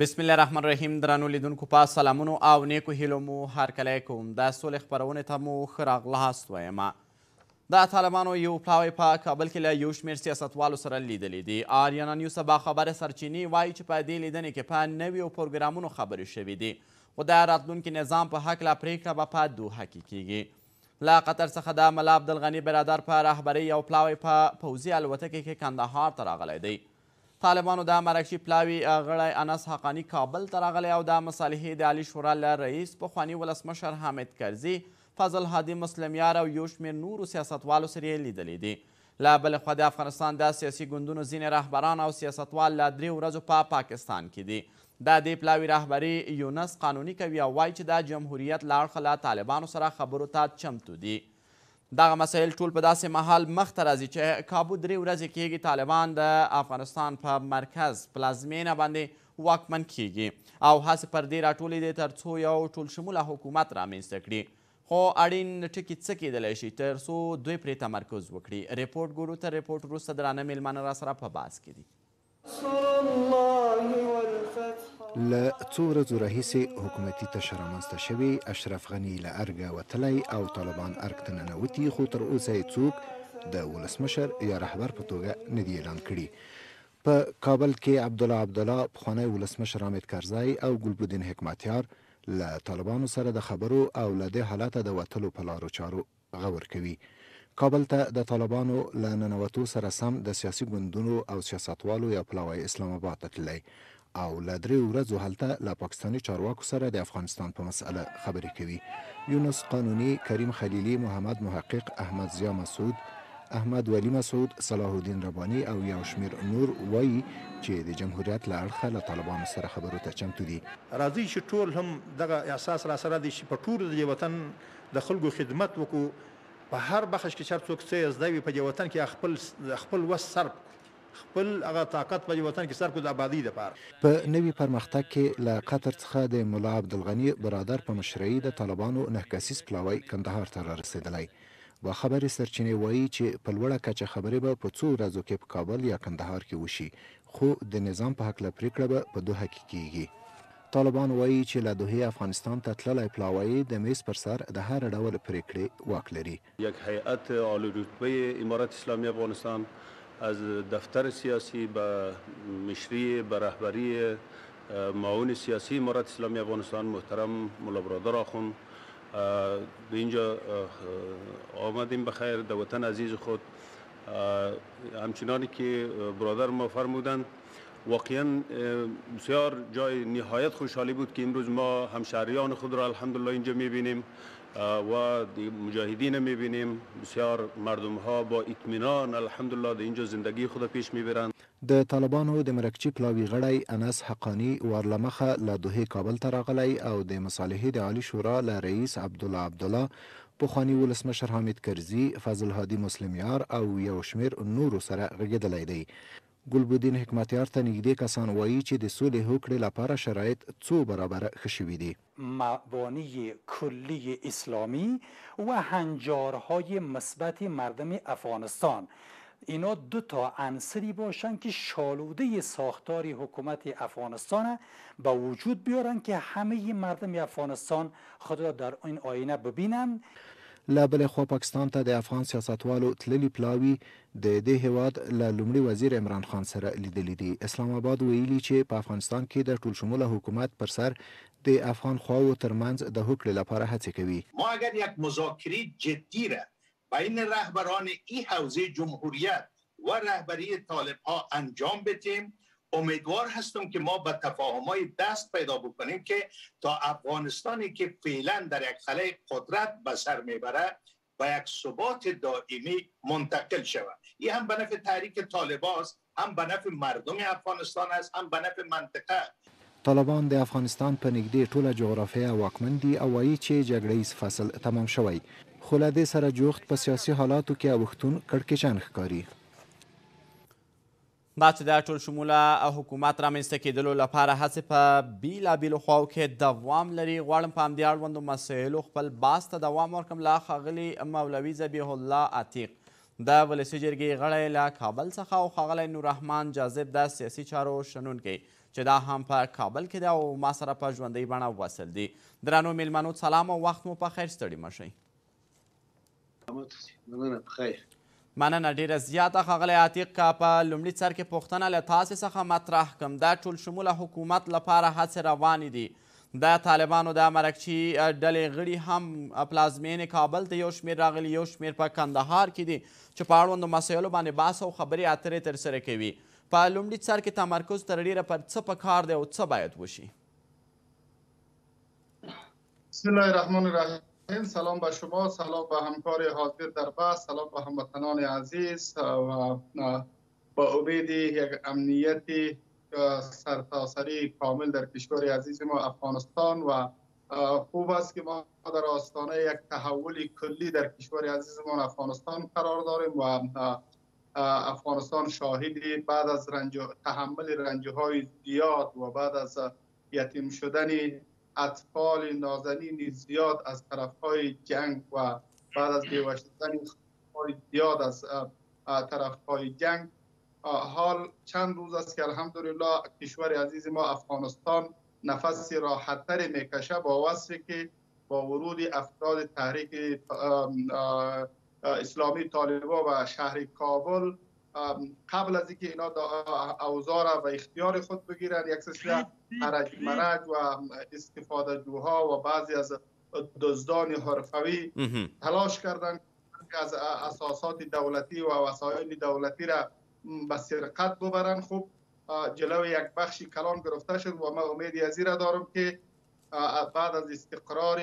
بسم الله الرحمن الرحیم درنو لیدونکو په سلامونو او نیکو هیلو مو هرکلی کوم د سولې خپرونې ته مو ښه راغلاست وایم د طالبانو یو پلاوی په کابل کې له یو شمېر سیاستوالو سره لیدلي دي. آریانا نیوز ته باخبره سرچینې وایي چې په دې لیدنې کې په نویو پروګرامونو خبرې شوې دي، خو د راتلونکي نظام په هکله پرېکړه به په دوحه کې کېږي. له قطر څخه د ملا عبدالغني برادر په رهبرۍ یو پلاوی په پوځي الوتکې کې کندهار ته راغلی دی. طالبانو د مرکچي پلاوي غړی انس حقاني کابل ته راغلی او د مصالحې د عالي شورا له رئیس پخواني ولسمشر حامد کرزي، فضل هادي مسلمیار او یو شمېر نورو سیاستوالو سره یې لیدلي دي. له بلې خوا د افغانستان د سیاسي ګوندونو ځینې رهبران او سیاستوال له درې ورځو په پاکستان کې دي. د دې پلاوي رهبري یونس قانوني کوي او وایي چې د جمهوریت له اړخه له طالبانو سره خبرو ته چمتو دي. دغه مسایل ټول په داسې مهال مخ ته راځي چې کابو درې ورځې کېږي طالبان د افغانستان په مرکز پلازمېنه باندې واکمن کېږي او هڅې پر دې راټولې دي ترڅو یو ټولشموله حکومت رامنځته کړي خو اړین ټکي څه کېدلی شي ترڅو دوی پرې تمرکز وکړي رپورټ ګورو تر رپورټ وروسته درانه میلمانه راسره په بحث کې دي له څو ورځو راهیسې حکومتي تشه رامنځته شوې، اشرف غني له ارګه وتلی او طالبان ارګ ته ننوتي، خو تر اوسه یې څوک د ولسمشر یا رهبر په توګه نه دي اعلان کړي. په کابل کې عبدالله عبدالله، پخوانی ولسمشر حامد کرزی او ګلبدین حکمتیار له طالبانو سره د خبرو او له دې حالته د وتلو په لارو چارو غور کوي. کابل ته د طالبانو له ننوتو سره سم د سیاسي ګوندونو او سیاستوالو یو پلاوی اسلام اباد ته تللی او له درېیو ورځو هلته له پاکستاني چارواکو سره د افغانستان په مسئله خبرې کوي. یونس قانوني، کریم خلیلي، محمد محقق، احمد ضیا مسعود، احمد ولي مسعود، صلاح الدین رباني او یو شمېر نور وايي چې د جمهوریت له اړخه له طالبانو سره خبرو ته چمتو دي. راځئ چې ټول هم دغه احساس راسره دی چې په ټولو د دې وطن د خلکو خدمت وکړو په هر بخش کې چر څوک څه زده وي په دې وطن کې خپل خپل وس صرف کړو خپل هغه طاقت په دې وطن کې صرف کړو د ابادۍ لپاره. په نوي پرمختګ کې له قطر څخه د ملا عبدالغني برادر په مشرۍ د طالبانو نه کسیز پلاوی کندهار ته رارسېدلی و خبرې سرچینې وايي چې په لوړه کچه خبرې به په څو ورځو کې په کابل یا کندهار کې وشي خو د نظام په هکله پرېکړه به په دوحه کې کېږي. طالبان وايي چې له دوحې افغانستان ته تللی پلاوی د مېز پر سر د هر ډول پرېکړې واک لري. یک هیئت عالی رتبه امارت اسلامی افغانستان از دفتر سیاسی به مشری به رهبری معاون سیاسی امارت اسلامی افغانستان محترم ملا برادر آخوند به اینجا آمدیم به خیر د وطن عزیز خود همچنانی که برادر ما فرمودند واقعا بسیار جای نهایت خوشحالی بود که امروز ما همشهریان خود را الحمدلله اینجا میبینیم و مجاهدین میبینیم بسیار مردم ها با اطمینان الحمدلله در اینجا زندگی خود پیش میبرند د طالبانو د مرکچي پلاوي غړی انس حقاني وار له مخه له دوحې کابل ته راغلی او د مصالحې د عالي شورا له رئیس عبدالله عبدالله، پخواني ولسمشر حامد کرزي، فضل هادي مسلم یار او یو شمېر نورو سره غږېدلی دی. ګلبدین حکمتیار ته نږدې کسان وايي چې د سولې هوکړې لپاره شرایط څو برابره ښه شوي دي. مبانی کلی اسلامی و هنجارهای مثبت مردم افغانستان اینا دو تا عنصری باشند که شالوده ساختار حکومت افغانستان به وجود بیارند که همه مردم افغانستان خود را در این آینه ببینند. له بلې خوا پاکستان ته د افغان سیاستوالو تللي پلاوي د دې هېواد له لومړي وزیر عمران خان سره لیدلي دي. اسلام اباد ویلي چې په افغانستان کې د ټولشموله حکومت پر سر د افغان خواوو تر منځ د هوکړې لپاره هڅې کوي. ما اگر یک مذاکره جدی را بین رهبران ای حوزه جمهوریت و رهبری طالبها انجام بدهیم، امیدوار هستم که ما به تفاهمای دست پیدا بکنیم که تا افغانستانی که فعلا در یک قلعه قدرت به سر میبره به یک ثبات دائمی منتقل شود ای هم به نفع تحریک طالبان است هم به نفع مردم افغانستان است هم به نفع منطقه. طالبان د افغانستان په نږدې ټوله جغرافیه واکمن دي او وایي چې جګړه ییز فصل تمام شوی خو له دې سره جوخت په سیاسي حالاتو کې اوښتون کړکېچن ښکاري. دا چې د ټول شموله حکومت رامنځته کېدلو لپاره هڅې په بېلابېلو خواو کې دوام لري، غواړم په همدې اړوندو مسایلو خپل بحث ته دوام ورکړم له ښاغلي مولوي ذبیح الله عتیق د ولسي جرګې غړی له کابل څخه او ښاغلی نوررحمان جاذب د سیاسي چارو شنونکی چې دا هم په کابل کې دی او ما سره په ژوندۍ بڼه وصل دي. درنو مېلمنو سلام او وخت مو په خیر ستړي مه شئ. مننه بخیر مننه ډیره زیاته ښاغلی عتیق که په لومړي سر کې پوښتنه له تاسې څخه مطرح کم د ټول شموله حکومت لپاره هڅې روانې دي د طالبانو د مرکچي ډلې غړي هم پلازمینې کابل ته یو شمیر راغلي یو شمیر په کندهار کې دي چې په اړوندو مسایلو باندې بحث او خبرې اترې ترسره کوي په لومړي سر کې تمرکز تر ډیره پر څه پکار دی او څه باید وشي بسم الله الرحمن الرحیم سلام به شما سلام به همکار حاضر در بحث سلام به هموطنان عزیز و با امید یک امنیت سرتاسری کامل در کشور عزیز ما افغانستان و خوب است که ما در آستانه یک تحول کلی در کشور عزیز ما افغانستان قرار داریم و افغانستان شاهد بعد از رنج تحمل رنج های زیاد و بعد از یتیم شدن اطفال نازنینی زیاد از های جنگ و بعد از بیوش زیاد از های جنگ حال چند روز است که الحمدلله کشور عزیز ما افغانستان نفس تر میکشه با وصفی که با ورود افراد تحریک اسلامی طالبا و شهر کابل قبل از اینکه اینا اوضاع را به اختیار خود بگیرند یک سلسله حرج مرج و استفاده جوها و بعضی از دزدان حرفوی تلاش کردند که از اساسات دولتی و وسایل دولتی را به سرقت ببرند خوب جلو یک بخش کلان گرفته شد و من امیدی از را دارم که بعد از استقرار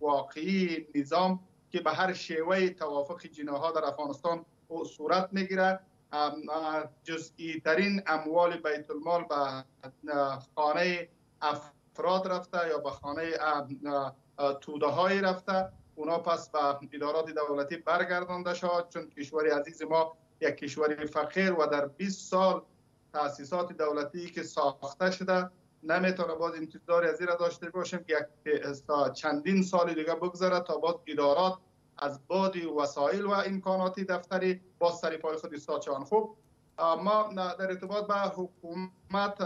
واقعی نظام که به هر شیوه توافق جناها در افغانستان صورت میگیرد جزئی ترین اموال بیت المال به خانه افراد رفته یا به خانه توده های رفته اونا پس به ادارات دولتی برگردانده شد چون کشور عزیز ما یک کشور فقیر و در 20 سال تاسیسات دولتی که ساخته شده نمیتونه باز انتظار از را داشته باشیم که چندین سال دیگه بگذره تا باز ادارات از بعد وسایل و امکانات دفتر باز سر پای خود استاد چان خوب ما در ارتباط به حکومت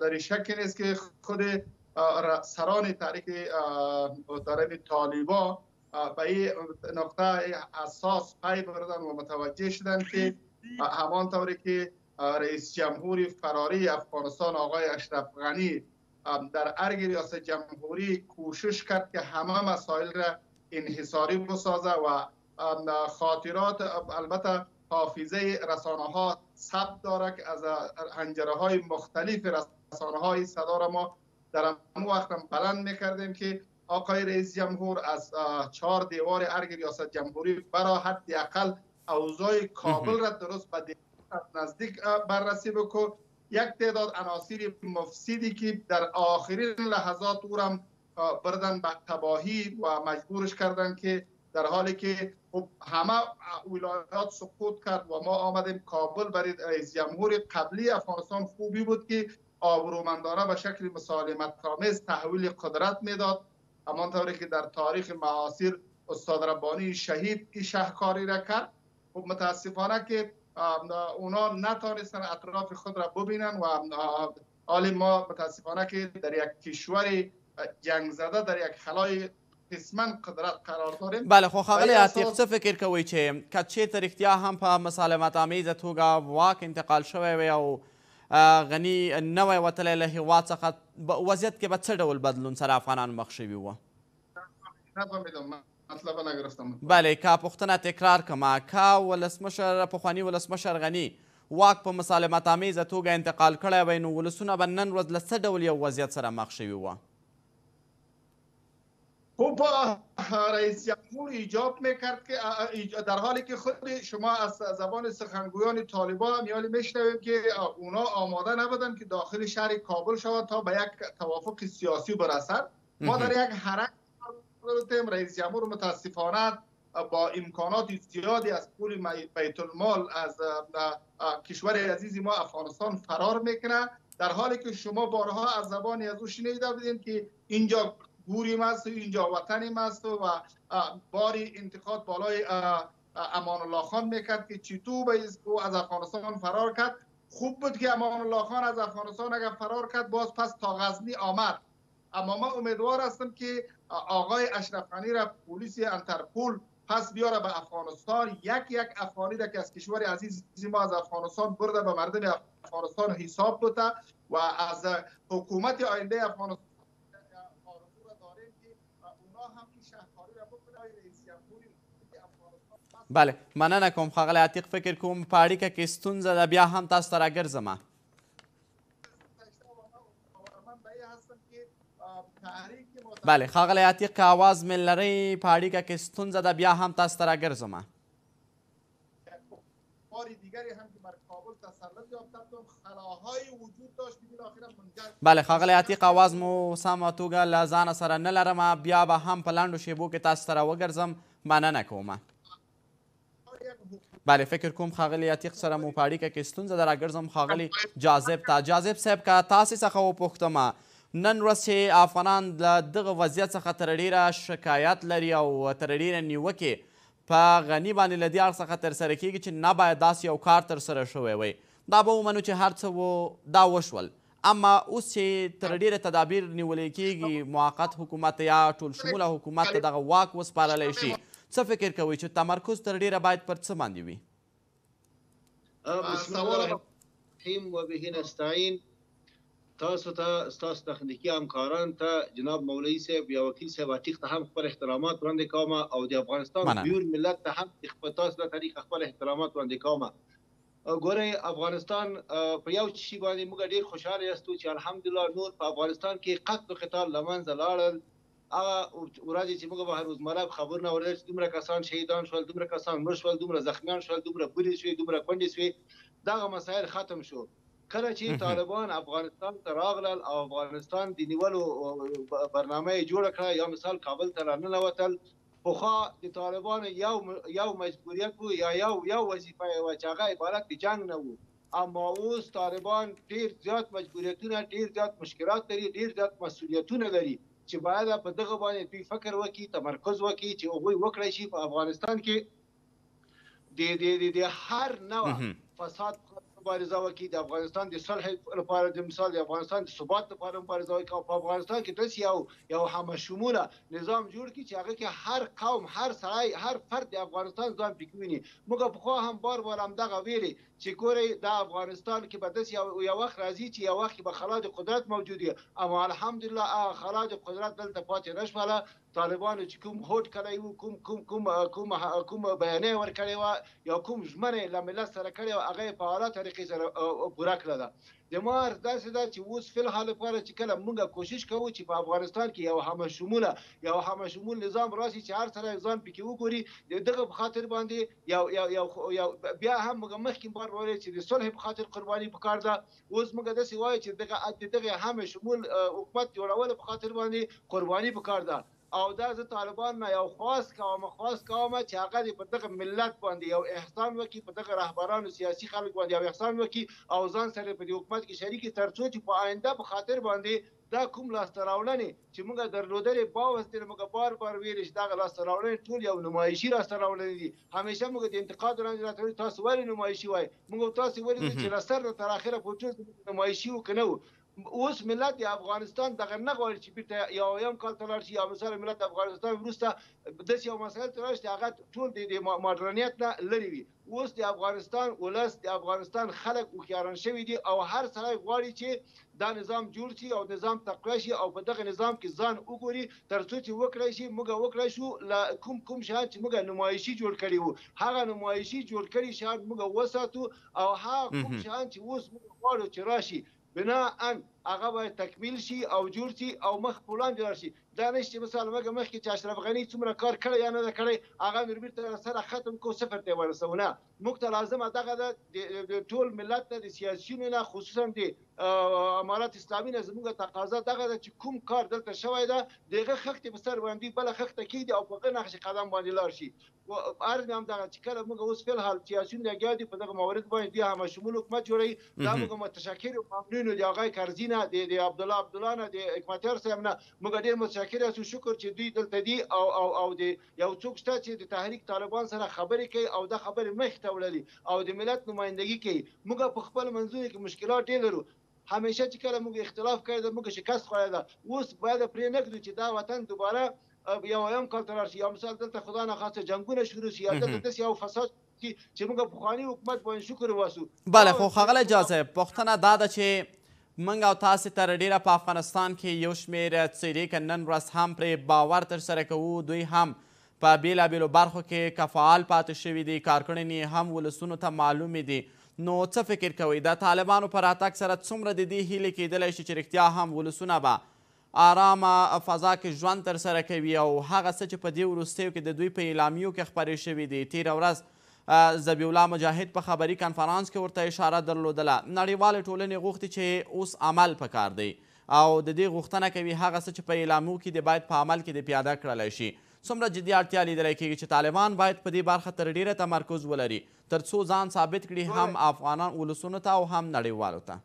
در شک نیست که خود سران تحریک محترم طالبا به این نقطه اساس پی بردن و متوجه شدن که همان طوری که رئیس جمهور فراری افغانستان آقای اشرف غنی در ارگ ریاست جمهوری کوشش کرد که همه مسائل را انحصاری بسازه و خاطرات البته حافظه رسانه ها ثبت داره که از هنجره های مختلف رسانه های صدا را ما در اون وقت هم بلند میکردیم که آقای رئیس جمهور از چهار دیوار ارگ ریاست جمهوری برا حد اقل اوزای کابل را درست به نزدیک بررسی بکن یک تعداد عناصری مفسدی که در آخرین لحظات او بردن به تباهی و مجبورش کردن که در حالی که خب همه ولایات سقوط کرد و ما آمدیم کابل برای رئیس جمهور قبلی افغانستان خوبی بود که آبرومندانه به شکل مسالمت تحویل قدرت میداد همان طوری که در تاریخ معاصر استاد ربانی شهید کی شهکاری را کرد خب متاسفانه که اونا نتانستن اطراف خود را ببینن و حال ما متاسفانه که در یک کشور جنگ زده در یک خلای قسما قدرت قرار داریم بله خو ښاغلی عتیق څه فکر کوئ چې که چېرته رښتیا هم په مسالمت آمیزه توګه واک انتقال شوی وی او غني نه وای وتلی له هېواد څخه وضعیت کې به څه ډول بدلون سره افغانان مخ شوي وو بله کا پوښتنه تکرار کما کا ولسمشر پخوانی ولسمشر غنی واک په مسالمت آمیزه توګه انتقال کړی وای نو ولسونه به نن ورځ له څه ډول یو وضعیت سره مخ شوي وه خو با رئیس جمهور ایجاب میکرد که در حالی که خود شما از زبان سخنگویان طالبان میالی میشنویم که اونا آماده نبودن که داخل شهر کابل شود تا به یک توافق سیاسی برسد ما در یک حرکت رئیس جمهور متاسفانه با امکانات زیادی از پول بیت المال از کشور عزیزی ما افغانستان فرار میکنه در حالی که شما بارها از زبانی از او شنیده بودین که اینجا گوریم است و اینجا وطنیم است و باری انتقاد بالای امان الله خان میکرد که چیتو به او از افغانستان فرار کرد خوب بود که امان الله خان از افغانستان اگر فرار کرد باز پس تا غزنی آمد اما ما امیدوار هستم که آقای اشرف غنی را پلیس انترپول پس بیاره به افغانستان یک یک افغانی را که از کشور عزیز ما از افغانستان برده به مردم افغانستان حساب بوده و از حکومت آینده افغانستان بله مننه کوم ښاغلی عتیق فکر کوم په اړیکه کې ستونزه ده بیا هم تاسو ته راګرځم بله ښاغلی عتیق که اواز مې لرئ په اړیکه کې ستونزه ده بیا هم تاسو ته راګرځم بله ښاغلی عتیق اواز مو سمه توګه له ځانه سره نه لرم بیا به هم په لنډو شیبو کې تاسو ته راوګرځم مننه کوم بله فکر کوم ښاغلی عتیق سره مو په اړیکه کې ستونزه ده راګرځم ښاغلی جاذب ته جاذب صاحب که تاسې څخه وپوښتم نن ورځ چې افغانان له دغه وضعیت څخه تر ډیره شکایت لري او تر ډیره نیوکې په غني باندې له دې اړخ څخه ترسره کیږي چې نه باید داسې یو کار ترسره شوی وای دا به ومنو چې هر څه وو دا وشول اما اوس چې تر ډېره تدابیر نیول کېږي موقت حکومت یا ټول شموله حکومت ته دغه واک وسپارل شي، څه فکر کوئ چې تمرکز تر ډېره باید پر څه باندې وي؟ بسم الله الرحمن الرحیم و به نستعین تاسو ته، ستاسو تخنیکي همکارانو ته، جناب مولوي صاحب یا وکیل صاحب عتیق ته هم خپل احترامات وړاندې کوم او د افغانستان بیور ملت ته هم تاسو له طریقه خپل احترامات وړاندې کوم. ګورئ افغانستان په یو شي باندې موږ ډیر خوشاله یاستو چې الحمدلله نور په افغانستان کې قتل و قتال له منځه لاړل هغه ورځې چې موږ به روزمره خبرونه اورېدل چې دومره کسان شهیدان شول دومره کسان مړ شول دومره زخمیان شول دومره پولې شوې دومره کونډې شوې دغه مسایل ختم شو کله چې طالبان افغانستان ته راغلل او افغانستان د نیولو برنامه یې جوړه کړه یا مثال کابل ته راننوتل پخوا د طالبانو یو یو مجبوریت وو یا یو یو وظیفه یې وه چې هغه عبارت د جنګ نه وو اما اوس طالبان ډیر زیات مجبوریتونه، ډیر زیات مشکلات لري، ډیر زیات مسولیتونه لري چې باید په دغه باندې دوی فکر وکړي، تمرکز وکړي چې هغوی وکړای شي په افغانستان کې د د د د هر نوع فساد مبارزه وکړي د افغانستان د صلح لپاره د مثال د افغانستان د ثبات لپاره مبارزه وکړي او په افغانستان کې داسې یو یو همه شموله نظام جوړ کړي چې هغه کې هر قوم هر سړی هر فرد د افغانستان ځان پکې ویني موږ پخوا هم بار بار همدغه ویلي چې ګورئ دا افغانستان کې به داسې یو یو وخت راځي چې یو وخت کې به خلا د قدرت موجود وي اما الحمدلله هغه خلا د قدرت دلته پاتې نه شوله طالبانو چې کوم هوډ کړی وو، کوم کوم کوم کوم کوم بیانیه یې ورکړې وه یا کوم ژمنه یې له ملت سره کړې وه، هغه یې په اعلی طریقې سره پوره کړه ده. زما عرض داسې ده چې اوس فی الحال لپاره چې کله مونږ کوشش کوو چې په افغانستان کې یو همه شموله یو همه شمول نظام راشي چې هر سړی ځان پکې وګوري، د دغه په خاطر باندې یو یو یو یو بیا هم مونږ مخکې بار ویلي چې د صلح په خاطر قرباني پکار ده، اوس موږ داسې وایو چې دغه د دغه همه شمول حکومت جوړولو په خاطر باندې قرباني په کار ده او دا زه طالبان نه یو خواست کوم خواست کوم چې هغه دې په دغه ملت باندې یو احسان وکړي په دغه رهبرانو سیاسي خلک باندې یو احسان وکړي او ځان سره په دې حکومت کې شریک کړي ترڅو چې په آینده په خاطر باندې دا کوم لاسته راوړنې چې موږ درلودلې باوس دې نه موږ بار بار ویلې چې دغه لاسته راوړنې ټول یو نمایشي لاسته راوړنې دي همیشه موږ د انتقاد وړاندې راته ویلې تاسو ولې نمایشي وایې موږ او تاسو ولیدل چې له سر نه تر اخره پورې ټول زموږ نمایشي وو که نه وو اوس ملت د افغانستان دغه نه غواړي چې بیرته یا اویم کال ته لاړ شي یا مثلا ملت د افغانستان وروسته داسې یو مسایل ته لاړ شي چې هغه ټول د ماډرنیت نه لرې وي اوس د افغانستان ولس، د افغانستان خلک هوښیاران شوي دي او هر سړی غواړي چې دا نظام جوړ شي او نظام تقویه شي او په دغه نظام کې ځان وګوري تر څو چې وکړای شي موږ وکړای شو له کوم کوم شیان چې موږ نمایشي جوړ کړي وو هغه نمایشي جوړ کړي شیان موږ وساتو او هغه کوم شیان چې اوس موږ غواړو چې راشي بناءً هغه باید تکمیل شي او جوړ شي او مخ په وړاندې لاړ شي دا نه شي چې مثلاً موږ مخکې چې اشرف غني څومره کار کړی یا نه ده کړی هغه نور بیرته له سره ختم کړو صفر ته یې ورسوو نه موږ ته لازمه دغه ده د ټول ملت نه د سیاسیونو نه خصوصاً د امارت اسلامي نه زموږ تقاضا دغه ده چې کوم کار دلته شوی ده د هغه خښتې په سر باندې بله خښته کیږدي او په هغه نقش قدم باندې لاړ شي و عرض مې هم دغه چې کله موږ اوس فل حال سیاسیون لګیا دي په دغه موارد باندې دوی همه شمول حکومت جوړوي دا موږ متشکر یو ممنون د هغه کرزي نه د د عبدالله عبدالله نه د حکمتیار صاحب نه موږ ډیر متشکر یاسو شکر چې دوی دلته دي او او او د یو څوک شته چې د تحریک طالبان سره خبرې کوي او دا خبرې مخ ته وړلي او د ملت نمایندګي کوي موږ په خپل منځونو کې مشکلات ډیر لرو همیشه چې کله موږ اختلاف کړی ده موږ شکست خوړی ده اوس باید پرې نږدو چې دا وطن دوباره یا وایم کال ترار شي یا مثال دلته خدا نه خاصه جنگونه شروع شي یا دلته داسې یو فساد شي چې موږ پخواني حکومت باندې شکر واسو بله خو ښاغلی جازه پوښتنه دا ده چې موږ او تاسې تر ډیره په افغانستان کې یو شمیر څیرې که نن ورځ هم پرې باور تر سره کوو دوی هم په بیلابیلو برخو کې که فعال پاتې شوي دي کارکړنې هم ولسونو ته معلومې دي نو څه فکر کوئ د طالبانو په راتګ سره څومره د دې هیلې کیدلی شي چې رښتیا هم ولسونه به آرامه فضا کې ژوند ترسره کوي او هغه څه چې په دې وروستیو کې د دوی په اعلامیو کې خپرې شوې دي، تېره ورځ ذبیح الله مجاهد په خبري کنفرانس کې ورته اشاره درلودله، نړیوالې ټولنې غوښتي چې اوس عمل په کار دی او د دې غوښتنه کوي هغه څه چې په اعلامو کې دي باید په عمل کې دې پیاده کړلی شي. څومره جدي اړتیا لیدلی کېږي چې طالبان باید په دې برخه تر ډېره تمرکز ولري تر څو ځان ثابت کړي هم افغان ولسونو ته او هم نړیوالو ته.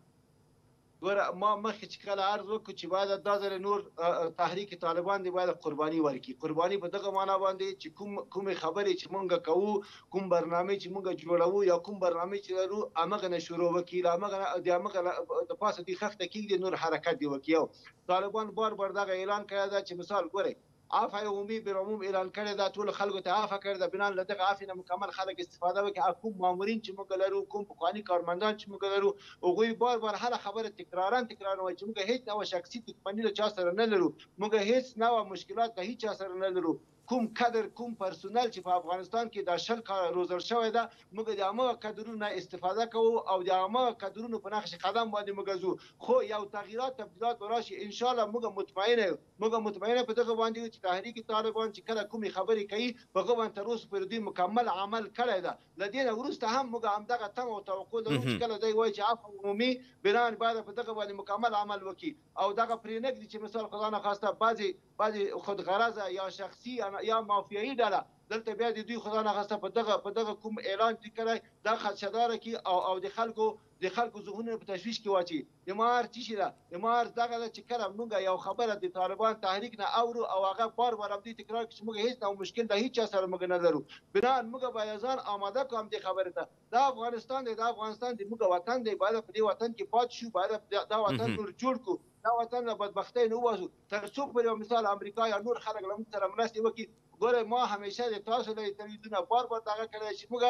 ګوره ما مخکې چې کله عرض وکړو چې باید دا ځل نور تحریک طالبان دې باید قرباني ورکړي قرباني په دغه معنا باندې چې کوم کومې خبرې چې مونږ کوو کوم برنامې چې مونږ جوړوو یا کوم برنامې چې لرو همغه نه شروع وکړي له همغه نه د همغه د پاسه دې خښته کېږدي نور حرکت دې وکړي او طالبان بار بار دغه اعلان کړی ده چې مثال ګورئ عفه عمومي بالعموم اعلان کړې ده ټولو خلکو ته عفه کړې ده بنان له دغه عفې نه مکمل خلک استفاده وکړي او کوم مامورين چې موږ لرو کوم پخواني کارمندان چې موږ لرو هغوي بار بار هله خبره تکرارا تکرارا وايي چې موږ هيڅ نوع شخصي دښمني له چا سره نه لرو موږ هيڅ نوع مشکلات له هيچا سره نه لرو کوم کدر کوم پرسونل چې په افغانستان کې دا شل کاله روزل شوی ده موږ د همغه کدرونو نه استفاده کوو او د همغه کدرونو په نقش قدم باندې موږ ځو خو يو تغيرات تبديلات به راشي انشاالله موږ مطمئنه يو. موږ مطمئنه په دغه باندې یو چې تحریک طالبان چې کله کومې خبرې کوي په هغه باندې تر اوسه پورې دوی مکمل عمل کړی ده له دې نه وروسته هم موږ همدغه تمه او توقع لرو چې کله دی وایي چې عفو عمومي بنان باید په دغه باندې مکمل عمل وکړي او دغه پرې نه ږدي چې مثال خدا نه خواسته بعضې بعضې خود غرضه یا شخصي یا مافیایي ډله دلته بیا د دوی خدا نه خواسته په دغه په دغه کوم اعلان دوی کړی دا خدشداره کړي او او د خلکو د خلکو ذهنونه په تشویش کې واچوي. امار چی شی ده؟ امار دغه ده چې کله مونږ یو خبره د طالبان تحریک نه اورو او هغه بار بار همدی تکرار کړي چې مونږ هیڅ نوع مشکل د هیچا سره مونږ نه لرو بناء مونږ باید ځان آماده کړو همدی خبرې ته دا افغانستان دی دا افغانستان د مونږ وطن دی باید په دی وطن کې پاتې شو باید دا وطن نور جوړ کړو دا وطن له بدبختۍ نه وباسو تر څو پورې یو مثال امریکا یا نور خلک له مونږ سره مرستې وکړي ګورئ ما همیشه د تاسو له تلویزیونه بار بار دغه کړی چې مونږ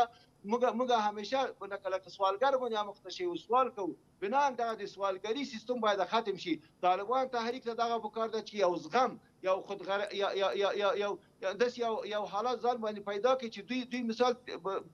موږ موږ همېشه په نکله که سوالګر باندې اموخته شی او سوال کوو بناً دغه د سوالګری سیستم باید ختم شی طالبان تحریک ته دغه پکار ده چی یو زغم یو خود غر یا یا یا یا یو داسی یو یو حالت ځان باندې پیدا کړی چی دوی دوی مثال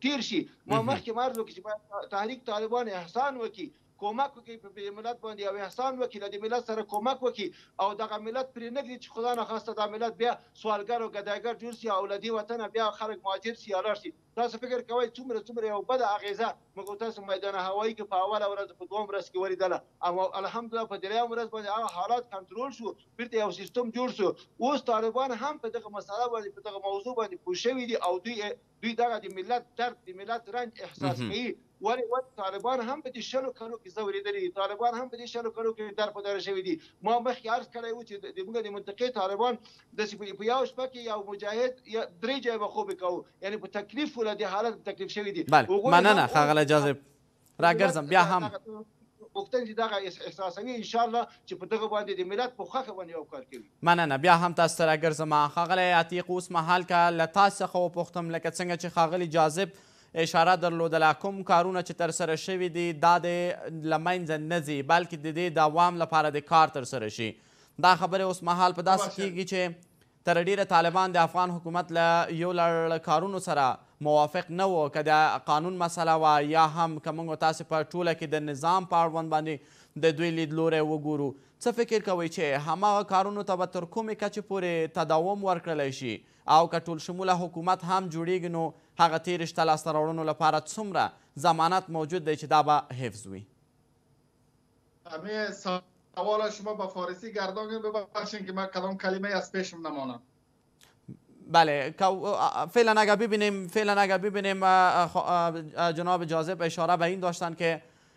تیر شی ما مخکې هم عرض وکړ چی باید تحریک طالبان احسان وکړي کومک وکړي په دې ملت باندې یو احسان وکړي له دې ملت سره کومک وکړي او دغه ملت پرې نه ږدي چی خدا نخواسته دا ملت بیا سوالګر او ګدایګر جوړ شي او له دې وطنه بیا خلک مهاجر شي یا لاړ شي تاسو فکر کوی څومره څومره یوه بده اغیزه موږ تاسو میدان هوایی کې په اوله ورځ په دوهم ورځ کې ولیدله او الحمدالله په دریمه ورځ باندې هغه حالات کنترول شو بیرته یو سیستم جوړ شو اوس طالبان هم په دغه مساله باندې په دغه موضوع باندې پوه شوی دي او دوی دوی دغه د ملت درد د ملت رنج احساس کوي ولې ولې طالبان هم په دې شلو کلو کې ځورېدلي دي، طالبان هم په دې شلو کلو کې در په در شوي دي. ما مخکې عرض کړی و چې د موږ د منطقې طالبان داسې په په یوه شپه کې یو مجاهد یا درې جایبه خوب کاوه، یعنې په تکلیف و له دې حالت په تکلیف شوي دي. بله مننه ښاغلی جاذب راګرځم بیا هم. غوښتنې چې دغه احساسوي ان شاء الله چې په دغه باندې د ملت په خوښه باندې یو کار کوي. مننه بیا هم تاسو ته راګرځم. ښاغلی عتیق اوس مهال که له تاسو څخه وپوښتم لکه څنګه چې ښاغلي جاذب اشاره درلودله کوم کارونه چې ترسره شوي دي دا دې له منځه نه ځي بلکې د دې دوام لپاره دې کار ترسره شي دا خبرې اوس مهال په داسې کېږي چې تر ډیره طالبان د افغان حکومت له یو لړ کارونو سره موافق نه وو که د قانون مسله وه یا هم که موږ تاسې په ټوله کې د نظام په اړوند باندې د دوی لیدلوری وګورو څه فکر کوئ چې هماغه کارونو ته به تر کومې کچې پورې تداوم ورکړلی شي او که ټول شموله حکومت هم جوړیږي نو هغه تیري شته لاسته راوړنو لپاره څومره ضمانت موجود دی چې دا به حفظ وي؟ همه سوال شما به فارسی گردان کنید ببخشین که من کدام کلمه از پیشم نمانه بله فعلا اگر ببینیم فعلا اگر ببینیم جناب جاذب اشاره به این داشتن که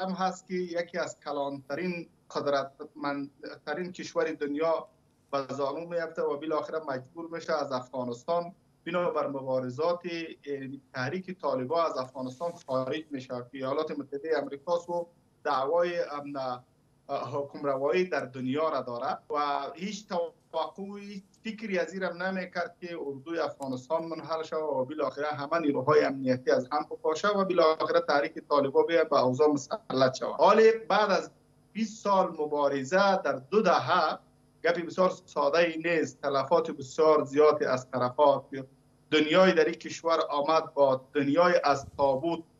هم هست که یکی از کلانترین قدرتمندترین کشور دنیا به زانو میفته و بالاخره مجبور میشه از افغانستان بنابر مبارزات تحریک طالبا از افغانستان خارج میشه که ایالات متحده امریکا سو دعوای حکم روایی در دنیا را دارد و هیچ توقع و هیچ فکری از ایرم نمی کرد که اردوی افغانستان منحل شود و بالاخره همه نیروهای امنیتی از هم بپاشه و بالاخره تحریک طالبا به به اوضاع مسلط شود حالی بعد از 20 سال مبارزه در دو دهه گپی بسیار ساده ای نیست تلفات بسیار زیادی از طرفات دنیای در این کشور آمد با دنیای از تابوت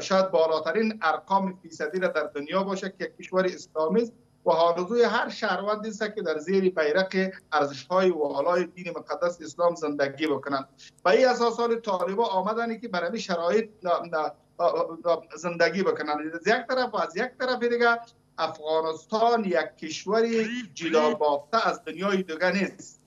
شاید بالاترین ارقام فیصدی را در دنیا باشه که کشور اسلامی است و آرزوی هر شهروند است که در زیر بیرق ارزش های والای دین مقدس اسلام زندگی بکنند و این اساسال طالبا آمدنی که برمی شرایط زندگی بکنند از یک طرف و از یک طرف دیگه افغانستان یک کشور جدا بافته از دنیای دیگه نیست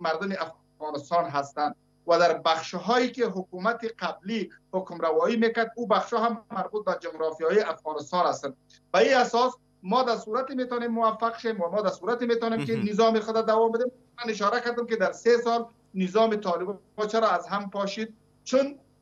مردم افغانستان هستند و در بخش هایی که حکومت قبلی حکم روایی میکرد او بخش هم مربوط به جغرافی های افغانستان هستند به این اساس ما در صورت میتونیم موفق شیم و ما در صورت میتونیم که نظام خود دوام بده من اشاره کردم که در سه سال نظام طالبان چرا از هم پاشید چون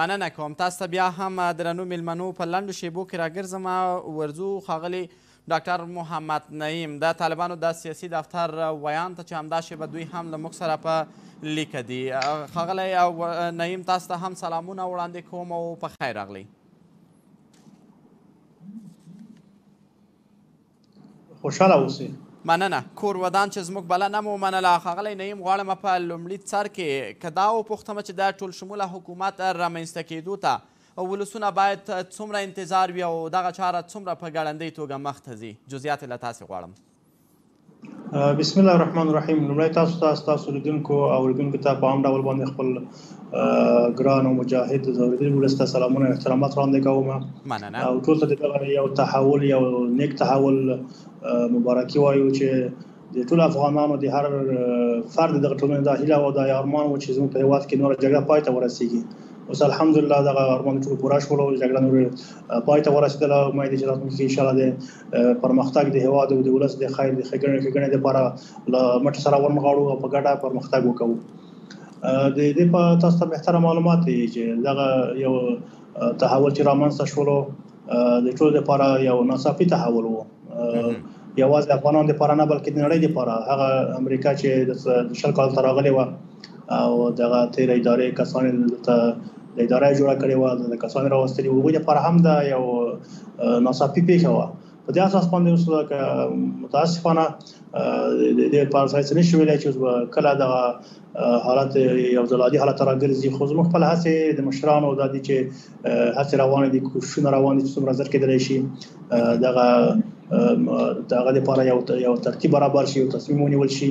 مننه کوم تاسو ته بیا هم درنو میلمنو په لنډو شیبو کې راګرځم ورځو ښاغلی ډاکټر محمد نعیم د طالبانو د سیاسي دفتر ویاند ته چې همدا شیبه دوی هم له موږ سره په لیکه دي ښاغلی نعیم تاسو ته هم سلامونه وړاندې کوم او په خیر راغلی خوشاله اوسې. مننه کور ودان چې زموږ بلنه مو ومنله. ښاغلی نعیم غواړم په لومړي سر کې که دا وپوښتم چې د ټولشموله حکومت رامنځته کېدو ته ولسونه باید څومره انتظار وي او دغه چاره څومره په ګړندۍ توګه مخته ځي؟ جزئیات یې له تاسې غواړم. بسم الله الرحمن الرحیم لومړی تاسو ته ستاسو لیدونکو او اوریدونکو ته په عام ډول باندې خپل ګران او مجاهد زوردي ولسته سلامونه احترامات وړاندې کوم مننه او ټول ته دغه یو تحول یو نیک تحول مبارکي وایو چې د ټول افغانانو د هر فرد دغه ټولنې د هیله او د ارمان و چې زموږ په هیواد کې نور جګړه پای ته ورسیږي اوس الحمدلله دا ارمان ټول پوره شول او جګړه نور پای ته ورسېدله او مې د چې راتلونکي ان شاء الله د پرمختګ د هوا د ولس د خیر د خګړې خګړې لپاره مټ سره ورمغاړو او په ګډه پرمختګ وکړو د دې په تاسو ته بهتره معلومات دي چې دغه یو تحول چې رامنځته شولو د ټول لپاره یو ناڅاپي تحول وو یوازې افغانان د لپاره نه بلکې د نړۍ لپاره هغه امریکا چې د شل کال تر راغلي و او دغه تیر ادارې کسان ته د ادارې جوړه کړې و د کسان راوستلي وو لپاره هم دا یو ناڅاپي پیښه و په دې اساس باندې اوس متاسفانه د پارسای څخه نشو ویلای چې کله دا حالت یو ځل عادي حالت راګرځي خو زموږ خپل هڅه د مشرانو د دې چې هڅه روان دي کوششونه روان دي چې څومره زر کېدلی شي دغه دغه لپاره یو یو ترتیب برابر شي او تصمیم ونیول شي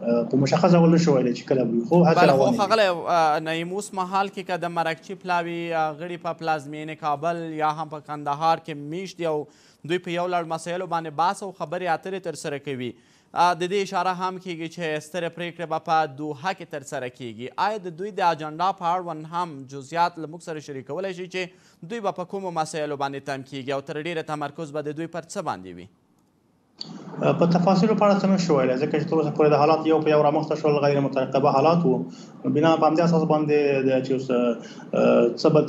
په مشخص ډول نشو ویلی چې کله وي خو هڅه روانه ده ښاغلی نعیم اوس مهال کې که د مرکچي پلاوي غړي په پلازمینې کابل یا هم په کندهار کې میشت دي او دوی په یو لړ مسایلو باندې بحث او خبرې اترې ترسره کوي د دې اشاره هم کیږي چې سترې پریکړې به په دوحه کې ترسره کیږي آیا د دوی د اجنډا په اړوند هم جزئیات له موږ سره شریکولی شي چې دوی به په کومو مسایلو باندې تم کیږي او تر ډیره تمرکز به د دوی پر څه باندې وي په تفاصیلو په اړه څه نشو ویلی ځکه چې تر اوسه پورې د حالات یو په یو رامخته شول غیر مترقبه حالات وو نو بنا په همدې اساس باندې د چې اوس څه به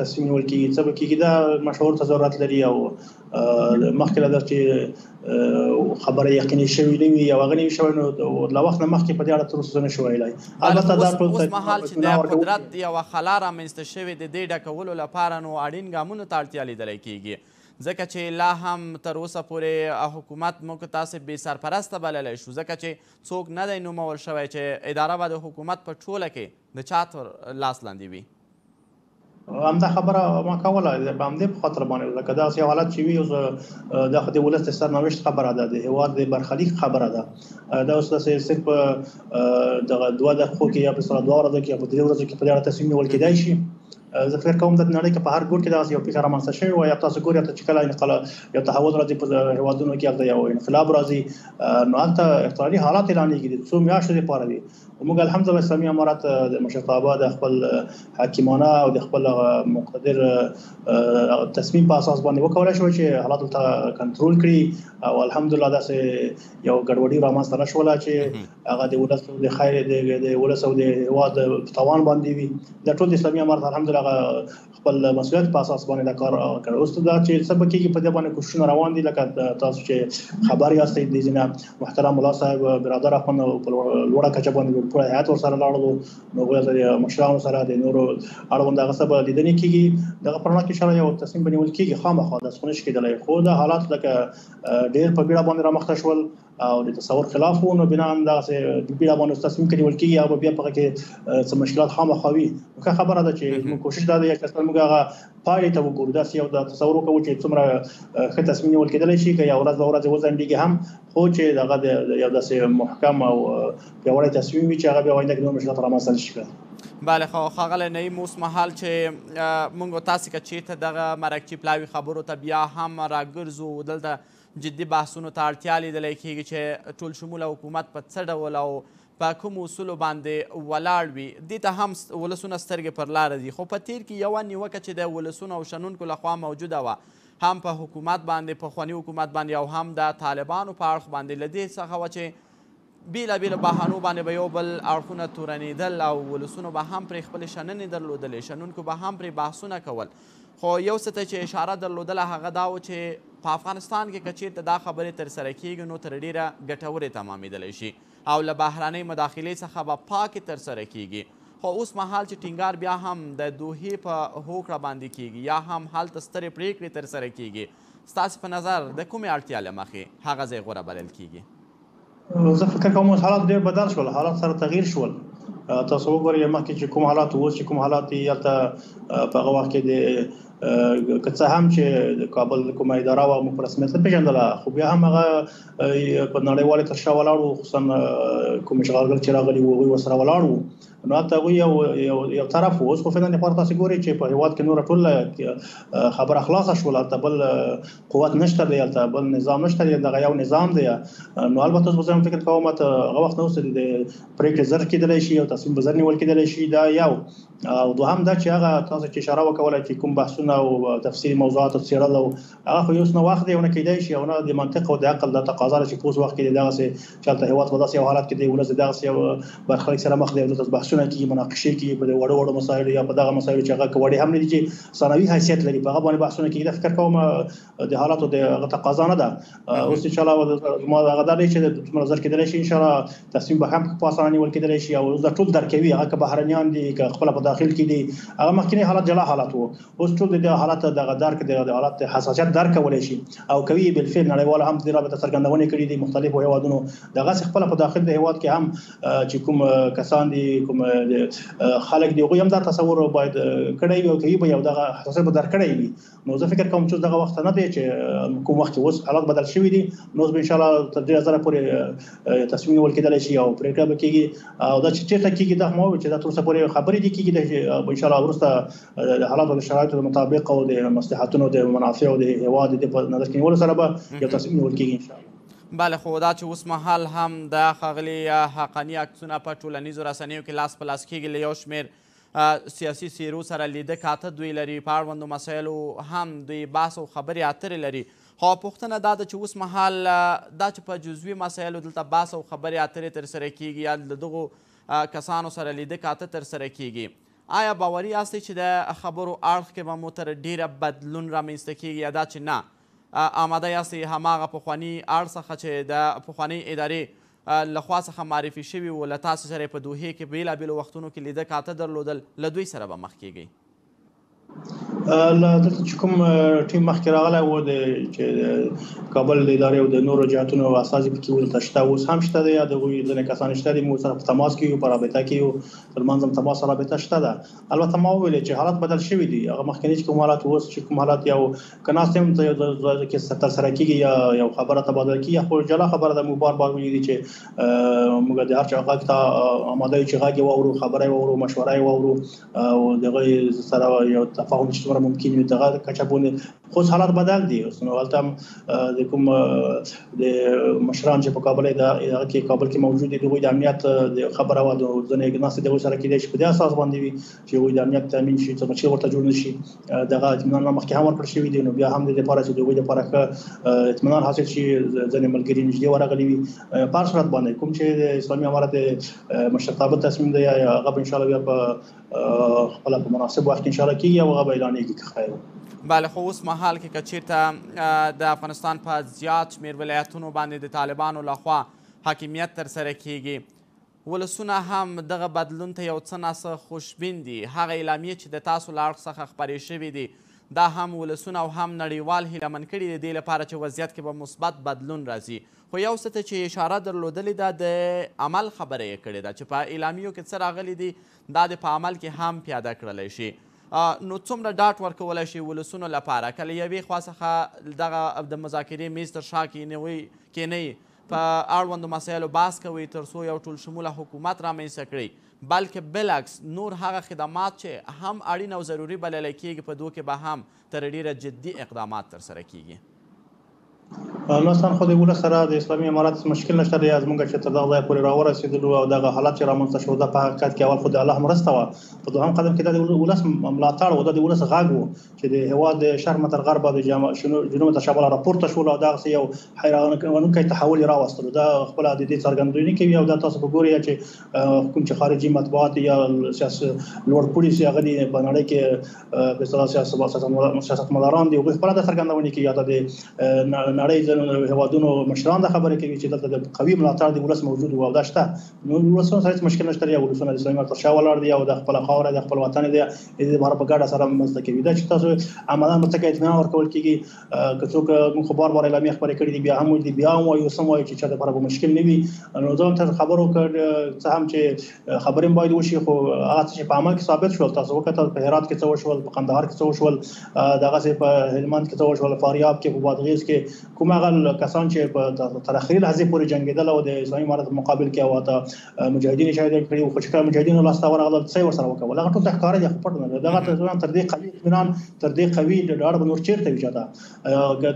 تصمیم نیول کیږي څه به کیږي دا مشهور ته ضرورت لري او مخکې له چې خبره یقیني شوې نه وي یا هغه نه شوې نو له وخت نه مخکې په دې اړه تر اوسه نه شو ویلای البته دا ټول اوس مهال چې د قدرت یو خلا رامنځته شوې د دې ډکولو لپاره نو اړین ګامونو ته اړتیا لیدل کیږي ځکه چې لا هم تر اوسه پورې حکومت موږ تاسې بې سرپرسته بللی شو ځکه چې څوک نه دی نومول شوی چې اداره به د حکومت په ټوله کې د چا تر لاس لاندې وي همدا خبره ما کوله په همدې په خاطر باندې ده که داسې حالت چې وي اوس دا خو د ولس د سرنوشت خبره ده د هیواد د برخلیک خبره ده دا اوس داسې صرف دغه دوه دقیقو کې یا په سره دوه ورځو کې یا په درې ورځو کې په دې اړه تصمیم نیول کېدای شي زه فکر کوم د نړۍ کې په هر ګوټ کې داسې یو فکر رامنځته شوی وای یا تاسو ګورئ چې کله انقل یو تحول راځي په هوادونو کې هلته یو انقلاب راځي نو هلته اقتصادي حالات اعلانېږي د څو میاشتو لپاره وي موږ الحمدلله اسلامي امارات د مشرتابه د خپل حکیمانه او د خپل مقتدر تصمیم په اساس باندې وکولای شو چې حالات ته کنټرول کړي او الحمدلله داسې یو ګډوډي رامنځته نشوله چې هغه د ولس د خیر د ولس او د هواد په توان باندې وي دا ټول د اسلامي امارت الحمدلله خپل مسولیت په اساس باندې دا کار کړ اوس دا چې څه پکې په دې باندې کوششونه روان دي لکه تاسو چې خبر یاستئ د جنا محترم الله صاحب برادر اخوند په لوړه کچه باندې ټول هیئت ور سره لاړو نو غوړل مشرانو سره د نورو اړوند هغه سبا لیدنې کیږي دغه پرنا کې شړای او تصمیم بنول کیږي خامخا د سخنش کېدلای خو دا حالات لکه ډېر په بیړه باندې رامخته شول او د تصور خلاف وو نو بنا هم داسې د بیا باندې تصمیم کې نیول کیږي او بیا پکې څه مشکلات خامخا وي که خبره ده چې موږ کوشش دا دی چې موږ هغه پایلې ته وګورو دا یو د تصور وکړو چې څومره ښه تصمیم نیول کېدلی شي که یو ورځ به ورځ وځنډېږي هم خو چې دغه یو داسې محکم او پیاوړی تصمیم وي چې هغه بیا وایي دا مشکلات رامنځته نشي کړی بله خو ښاغلی نعیم اوس مهال چې موږ تاسو که چیرته دغه مرکچي پلاوي خبرو ته بیا هم راګرځو دلته جدي بحثونو ته اړتیا لیدل کېږي چې ټول شموله حکومت په څه ډول او په کومو اصولو باندې ولاړ وي. دې ته هم ولسونه سترګې پر لاره دي، خو په تېر کې یوه نیوکه چې د ولسونو او شنونکو له خوا موجوده وه، هم په حکومت باندې، پخواني حکومت باندې او هم د طالبانو په اړخ باندې له دې څخه وه چې بېلا بېلو بهانو باندې به یو بل اړخونه تورنېدل او ولسونو به هم پرې خپلې شننې درلودلې، شنونکو به هم پرې بحثونه کول، خو یو څه ته چې اشاره درلودله هغه دا و چې په افغانستان کې که چېرته دا خبرې ترسره کېږي نو تر ډېره ګټورې تمامېدلی شي او له بهرنۍ مداخلې څخه به پاکې ترسره کېږي، خو اوس مهال چې ټینګار بیا هم د دوحې په هوکړه باندې کېږي یا هم هلته سترې پرېکړې ترسره کېږي، ستاسې په نظر د کومې اړتیا له مخې هغه ځای غوره بلل کېږي؟ زه فکر کوم اوس حالات ډېر بدل شول حالات سره تغییر شول تاسو وګورئ مخکې چې کوم حالات اوس چې کوم حالات دي هلته په هغه وخت کې د که څه هم چې د کابل کومه اداره وه موږ په رسمیت نه پېژندله خو بیا هم هغه په نړیوالې تر شا ولاړ وو خصوصا کوم اشغالګر چې راغلي وو هغوی ورسره ولاړ وو نو حتی هغوی یو یو یو طرف اوس خو فعلا لپاره تاسو ګوري چې په هیواد کې نور ټول خبره خلاصه شول هلته بل قوت نشته دی هلته بل نظام نشته دی دغه یو نظام دی نو البته اوس زه فکر کوم ته هغه وخت نو ستې دی پریکړې زر کېدلی شي او تصمیم بزر نیول کېدلی شي دا یو او دوهم دا چې هغه تاسو چې اشاره وکوله چې کوم بحثونه او تفسیری موضوعات څېړل او هغه خو اوس نه وخت دی او نه کیدای شي او نه د منطق او د عقل دا تقاضا ده چې په اوس وخت کې دغسې چې هلته هیواد په داسې یو حالت کې دی ولس د دغسې یو برخلیک سره مخ دی او دلته بحثونه کیږي مناقشې کیږي په دې وړو وړو مسایلو یا په دغه مسایلو چې هغه که وړې هم نه دي چې ثانوي حیثیت لري په هغه باندې بحثونه کیږي دا فکر کوم د حالاتو د هغه تقاضا نه ده اوس ان شاء الله زما هغه دا دی چې د نظر کېدلی شي ان شاء الله تصمیم به هم په اسانه نیول کېدلی شي او دا ټول درک کوي هغه که بهرنیان دي که خپل په داخل کې دي هغه مخکینی حالت جلا حالت وو اوس ټول د دغه حالت دغه درک دغه د حالت حساسیت درک کولای شي او کوي یې بالفعل نړیوال هم د رابطه څرګندونې کړي دي مختلفو هیوادونو دغه څه خپل په داخل د هیواد کې هم چې کوم کسان دي کوم خلک دي هغه هم دا تصور باید کړی وي او کوي به یو دغه حساسیت به درک کړی وي نو زه فکر کوم چې دغه وخت نه دی چې کوم وخت اوس حالات بدل شوی دي نو ان شاء الله تر ډیره زره پورې تصمیم نیول کېدلی شي او پریکړه به کیږي او دا چې چیرته کیږي دا مو چې دا تر څه پورې خبرې دي کیږي ان شاء الله ورسته د حالاتو او شرایطو مطابق او د مصلحتونو د منافع او د هوا د په نظر کې نیول سره به یو تصمیم نیول کیږي ان شاء الله بله خو دا چې اوس مهال هم د ښاغلي حقاني عکسونه په ټولنیزو رسنیو کې لاس په لاس کېږي له یو شمېر سیاسي څیرو سره لیده کاته دوی لري په اړوندو مسایلو هم دوی بحث او خبرې اترې لري خو پوښتنه دا ده چې اوس مهال دا چې په جزوي مسایلو دلته بحث او خبرې اترې ترسره کېږي یا د دغو کسانو سره لیده کاته ترسره کېږي آیا باوري یاستئ چې د خبرو اړخ کې به مو تر ډیره بدلون رامنځته کیږي یا دا چې نه آماده یاستئ هماغه پخواني اړ څخه چې د پخوانۍ ادارې له خوا څخه معرفي شوي وو له تاسو سره په دوحې کې بیلابیلو وختونو کې لیده کاته درلودل له دوی سره به مخ کیږئ له دلته چې کوم ټیم مخکې راغلی و د چې کابل د ادارې او د نورو جهاتونو استازي پکې ولته شته اوس هم شته دی د غوي ځنې کسان شته دي مو سره په تماس کې یو په رابطه کې یو تر منځ هم تماس او رابطه شته ده البته ما وویل چې حالات بدل شوي دي هغه مخکني چې کوم حالات وو اوس چې کوم حالات یو که ناستې هم یو ځای کې تر سره کیږي یا یو خبره تبادله کیږي خو جلا خبره ده موږ بار بار ویلي دي چې موږ د هر چا غږ ته آماده یو چې غږ واورو خبره واورو مشوره واورو او دغه سره یو تفاهم چې څومره ممکن وي دغه کچه باندې خو اوس حالات بدل دي اوس نو هلته د کوم د مشران چې په کابل د هغه کې کابل کې موجود دي دوی د امنیت د خبره و د ځنې ناس د وسره کې د شپې د اساس باندې وي چې وي د امنیت تامین شي چې چې ورته جوړ نشي دغه اطمینان مخکې هم ورکړ شوی دی نو بیا هم د لپاره چې دوی د لپاره ښه اطمینان حاصل شي ځنې ملګری نږدې ورغلي وي پر صورت باندې کوم چې د اسلامي امارت مشرتابه تصمیم دی هغه ان شاء الله بیا په خپل په مناسب وخت ان شاء الله کیږي او هغه به اعلانېږي که خیر بله خو اوس مهال کې که چیرته د افغانستان په زیات شمیر ولایتونو باندې د طالبانو لخوا حاکمیت تر سره کیږي ولسونه هم دغه بدلون ته یو څه ناڅه خوشبین دي هغه اعلامیې چې د تاسو له اړخ څخه خپرې شوې دي دا هم ولسونه او هم نړیوال هیله من کړي د دې لپاره چې وضعیت کې به مثبت بدلون راځي خو یو څه ته چې یې اشاره درلودلې ده، د عمل خبره یې کړې ده چې په اعلامیو کې څه راغلي دي، دا دې په عمل کې هم پیاده کړلی شي، نو څومره ډاډ ورکولای شي ولسونو لپاره که له یوې خوا څخه دغه د مذاکرې میز تر شا کېنوئ، کېنئ، په اړوندو مسایلو بحث کوئ، تر څو یو ټولشموله حکومت رامنځته کړئ، بلکې بالعکس نور هغه خدمات چې هم اړین او ضروري بللی کېږي، په دوکې به هم تر ډیره جدي اقدامات تر سره کیږي. نورستان خو د ولس سره د اسلامي امارت هیڅ مشکل نشته دی ازمونږ چې تر دغه ځایه پورې راورسیدلو او دغه حالت چې رامنځ ته شو دا په حقیقت کې اول خو د الله مرسته وه په دوهم قدم کې دا د ولس ملاتړ و دا د ولس غږ و چې د هیواد د شرمه تر غربه د جنوب تر شماله راپورته شول او دغه یو حیرانونکی تحول راوستلو دا خپل د دې څرګندونی کوي او دا تاسو وګورئ چې کوم چې خارجي مطبوعات یا سیاسي لوړ پوړي چې هغه دي په نړۍ کې په اصطلاح سیاستمداران دي هغه خپل د څرګندونې کې یا د نړۍ د هوادونو مشران د خبرې کوي چې دلته د قوي ملاتړ دی ولس موجود او دا شته نو ولسونه سره مشکل نشته یا ولسونه د اسلامي مرکز شاو ولر دی او د خپل خاور د خپل وطن دی د بار په ګډه سره مزد کوي دا چې تاسو عملاً متکې اطمینان ورکول کیږي که څوک موږ خو بار بار اعلامیه خبرې کړې دي بیا هم موږ دي بیا هم وایو سم وایو چې چا د لپاره به مشکل نه وي نو زه هم تاسو خبرو کړ څه هم چې خبرې باید وشي خو هغه چې په عمل کې ثابت شول تاسو وکړه په هرات کې څه وشول په قندهار کې څه وشول دغه سه په هلمند کې څه وشول فاریاب کې په بادغیس کې کوم هغه کسان چې په تر اخري لحظه پورې جنگیدل او د اسلامي امارت مقابل کې واته مجاهدین شاید کړی خو چې کله مجاهدینو لاس ته ورغلل څه ور سره وکول هغه ټول تخکار دي خو پټ نه دغه تر ځان تر دې قوي اطمینان تر دې قوي د ډاډ بنور چیرته وی چاته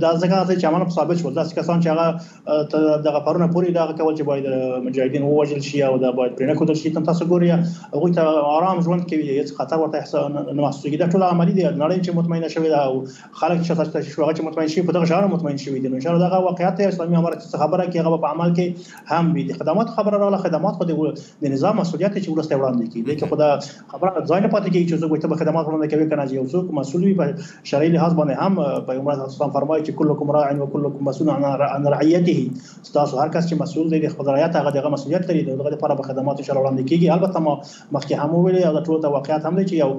دا ځکه چې عمل په ثابت شول دا چې کسان چې هغه دغه پرونه پوری دا کول چې باید مجاهدین ووجل شي او دا باید پرې نه کول شي تم تاسو ګوري هغه ته آرام ژوند کوي هیڅ خطر ورته احساس نه محسوسږي دا ټول عملی دي نړۍ چې مطمئنه شوی دا او خلک چې تاسو شو هغه چې مطمئن شي په دغه شهر مطمئن شوی دي نو ان شاء الله دغه واقعیت اسلامي امارت څخه خبره کې هغه په عمل کې هم وي د خدمات خبره راغله خدمات خو د نظام مسولیت چې ولسته وړاندې کیږي لیکن خدا خبره ځای نه پاتې کیږي چې څوک ته خدمات وړاندې کوي کنه یو څوک مسول وي په شرعي لحاظ باندې هم پیغمبر صلی الله علیه وسلم فرمایي چې کلکم راع و کلکم مسؤول عن رعیته تاسو هر کس چې مسول دی د خپل رعیت هغه دغه مسولیت لري دغه لپاره به خدمات ان شاء الله وړاندې کیږي البته ما مخکې هم ویلي هغه ټول ته واقعیت هم دی چې یو